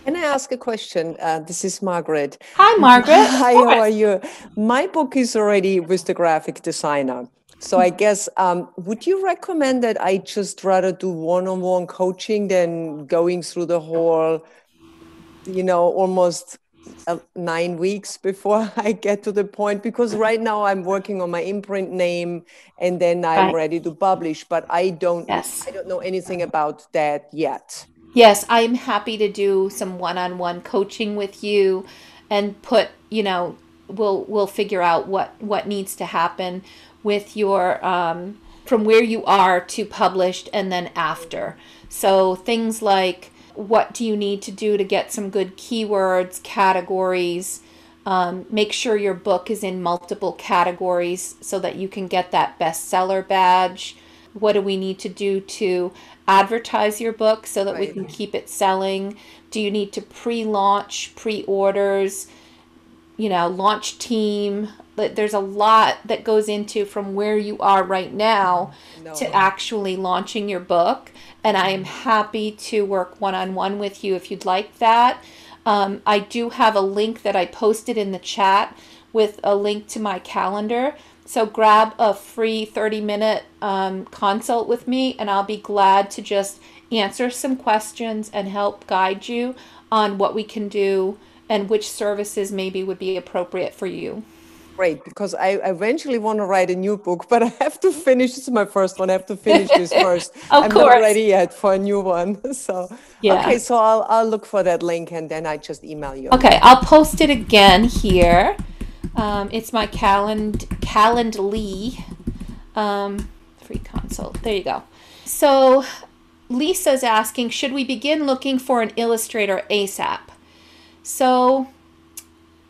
Can I ask a question? Uh, this is Margaret. Hi, Margaret. Hi, how are you? My book is already with the graphic designer. So I guess, um, would you recommend that I just rather do one-on-one coaching than going through the whole, you know, almost uh, nine weeks before I get to the point because right now I'm working on my imprint name and then I'm right. ready to publish, but I don't yes. I don't know anything about that yet. Yes, I'm happy to do some one-on-one coaching with you and put, you know, we'll we'll figure out what what needs to happen with your um, from where you are to published and then after. So things like what do you need to do to get some good keywords, categories. Um, make sure your book is in multiple categories so that you can get that bestseller badge. What do we need to do to advertise your book so that right. we can keep it selling? Do you need to pre launch, pre orders, you know, launch team? There's a lot that goes into from where you are right now no. to actually launching your book and I am happy to work one on one with you if you'd like that. Um, I do have a link that I posted in the chat with a link to my calendar. So grab a free 30 minute um, consult with me, and I'll be glad to just answer some questions and help guide you on what we can do and which services maybe would be appropriate for you great because I eventually want to write a new book, but I have to finish. This is my first one. I have to finish this first. I'm course. not ready yet for a new one. So yeah. okay, so I'll I'll look for that link and then I just email you. Okay, I'll post it again here. Um, it's my calend Calendly um, free consult. There you go. So Lisa's asking, should we begin looking for an illustrator ASAP? So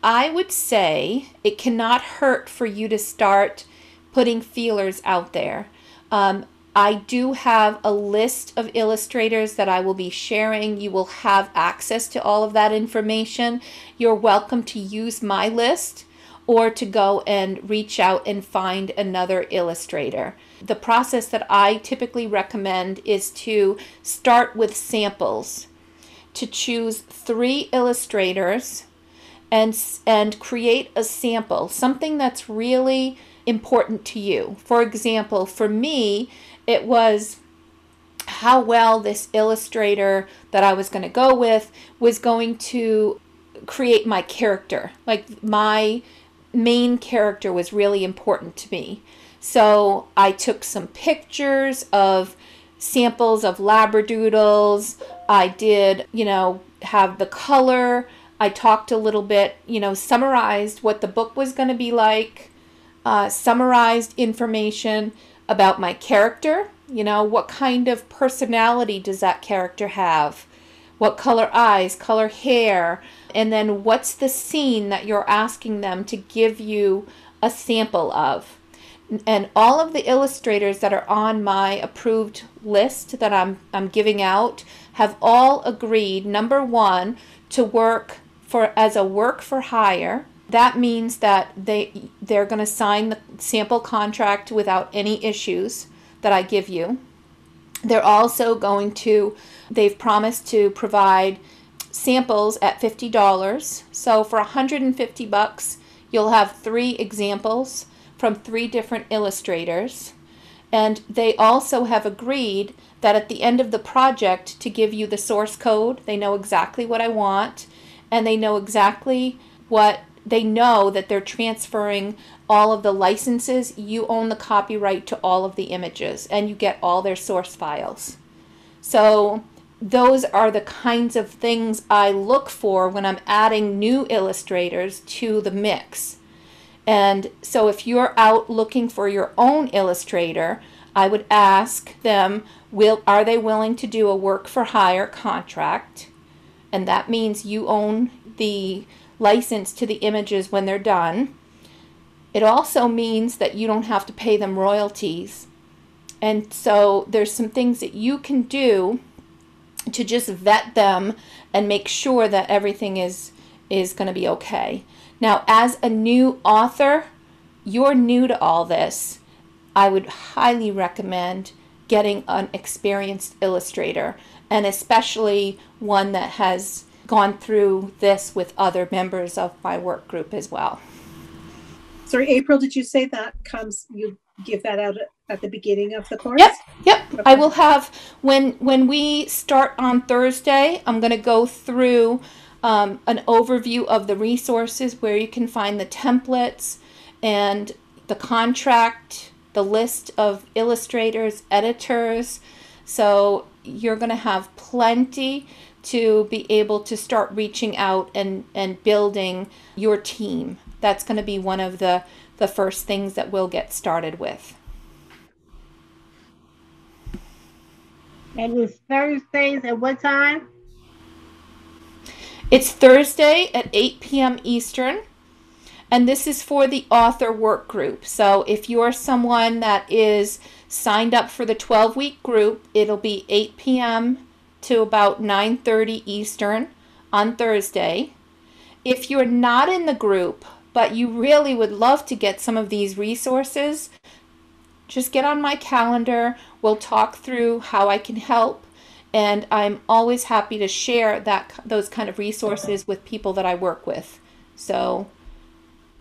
I would say it cannot hurt for you to start putting feelers out there. Um, I do have a list of illustrators that I will be sharing. You will have access to all of that information. You're welcome to use my list or to go and reach out and find another illustrator. The process that I typically recommend is to start with samples to choose three illustrators and and create a sample, something that's really important to you. For example, for me, it was how well this illustrator that I was going to go with was going to create my character. Like my main character was really important to me. So I took some pictures of samples of labradoodles. I did, you know, have the color. I talked a little bit, you know, summarized what the book was going to be like, uh, summarized information about my character. You know, what kind of personality does that character have? What color eyes, color hair, and then what's the scene that you're asking them to give you a sample of? And all of the illustrators that are on my approved list that I'm, I'm giving out have all agreed, number one, to work for as a work for hire. That means that they they're going to sign the sample contract without any issues that I give you. They're also going to they've promised to provide samples at $50. So for 150 bucks, you'll have three examples from three different illustrators. And they also have agreed that at the end of the project to give you the source code. They know exactly what I want and they know exactly what they know that they're transferring all of the licenses. You own the copyright to all of the images and you get all their source files. So those are the kinds of things I look for when I'm adding new illustrators to the mix. And so if you're out looking for your own illustrator, I would ask them, will are they willing to do a work for hire contract? And that means you own the license to the images when they're done. It also means that you don't have to pay them royalties. And so there's some things that you can do to just vet them and make sure that everything is is going to be okay. Now, as a new author, you're new to all this. I would highly recommend getting an experienced illustrator and especially one that has gone through this with other members of my work group as well. Sorry, April, did you say that comes, you give that out at the beginning of the course? Yep, yep. Okay. I will have when when we start on Thursday. I'm going to go through um, an overview of the resources where you can find the templates and the contract, the list of illustrators, editors. So you're going to have plenty to be able to start reaching out and, and building your team. That's going to be one of the, the first things that we'll get started with. And it's Thursdays at what time? It's Thursday at 8 p.m. Eastern. And this is for the author work group. So if you're someone that is signed up for the 12 week group, it'll be 8 p.m. to about 9:30 Eastern on Thursday. If you're not in the group, but you really would love to get some of these resources, just get on my calendar. We'll talk through how I can help. And I'm always happy to share that those kind of resources with people that I work with. So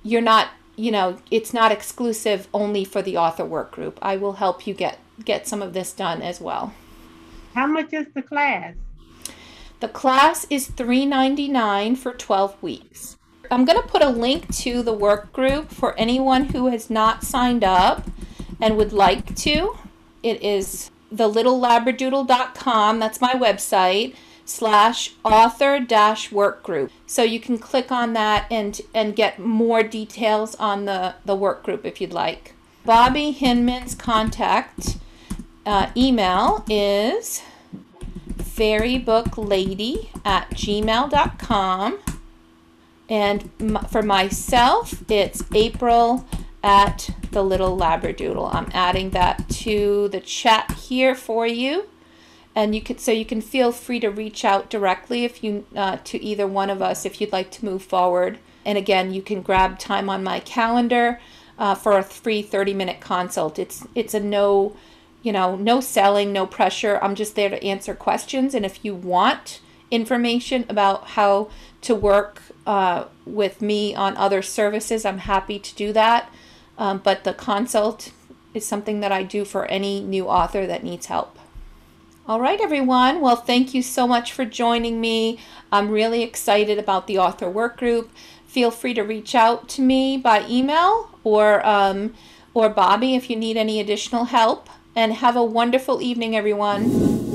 you're not, you know, it's not exclusive only for the author work group. I will help you get get some of this done as well. How much is the class? The class is $3.99 for 12 weeks. I'm going to put a link to the work group for anyone who has not signed up and would like to, it is thelittleLabradoodle.com. That's my website slash author dash work group. So you can click on that and and get more details on the the work group if you'd like. Bobbie Hinman's contact uh, email is fairybooklady at gmail.com. And for myself, it's April at the little labradoodle. I'm adding that to the chat here for you. And you could so you can feel free to reach out directly if you uh, to either one of us if you'd like to move forward. And again, you can grab time on my calendar uh, for a free 30 minute consult. It's it's a no, you know, no selling, no pressure. I'm just there to answer questions. And if you want information about how to work uh, with me on other services, I'm happy to do that. Um, but the consult is something that I do for any new author that needs help. All right, everyone. Well, thank you so much for joining me. I'm really excited about the author work group. Feel free to reach out to me by email or um, or Bobbie if you need any additional help. And have a wonderful evening, everyone.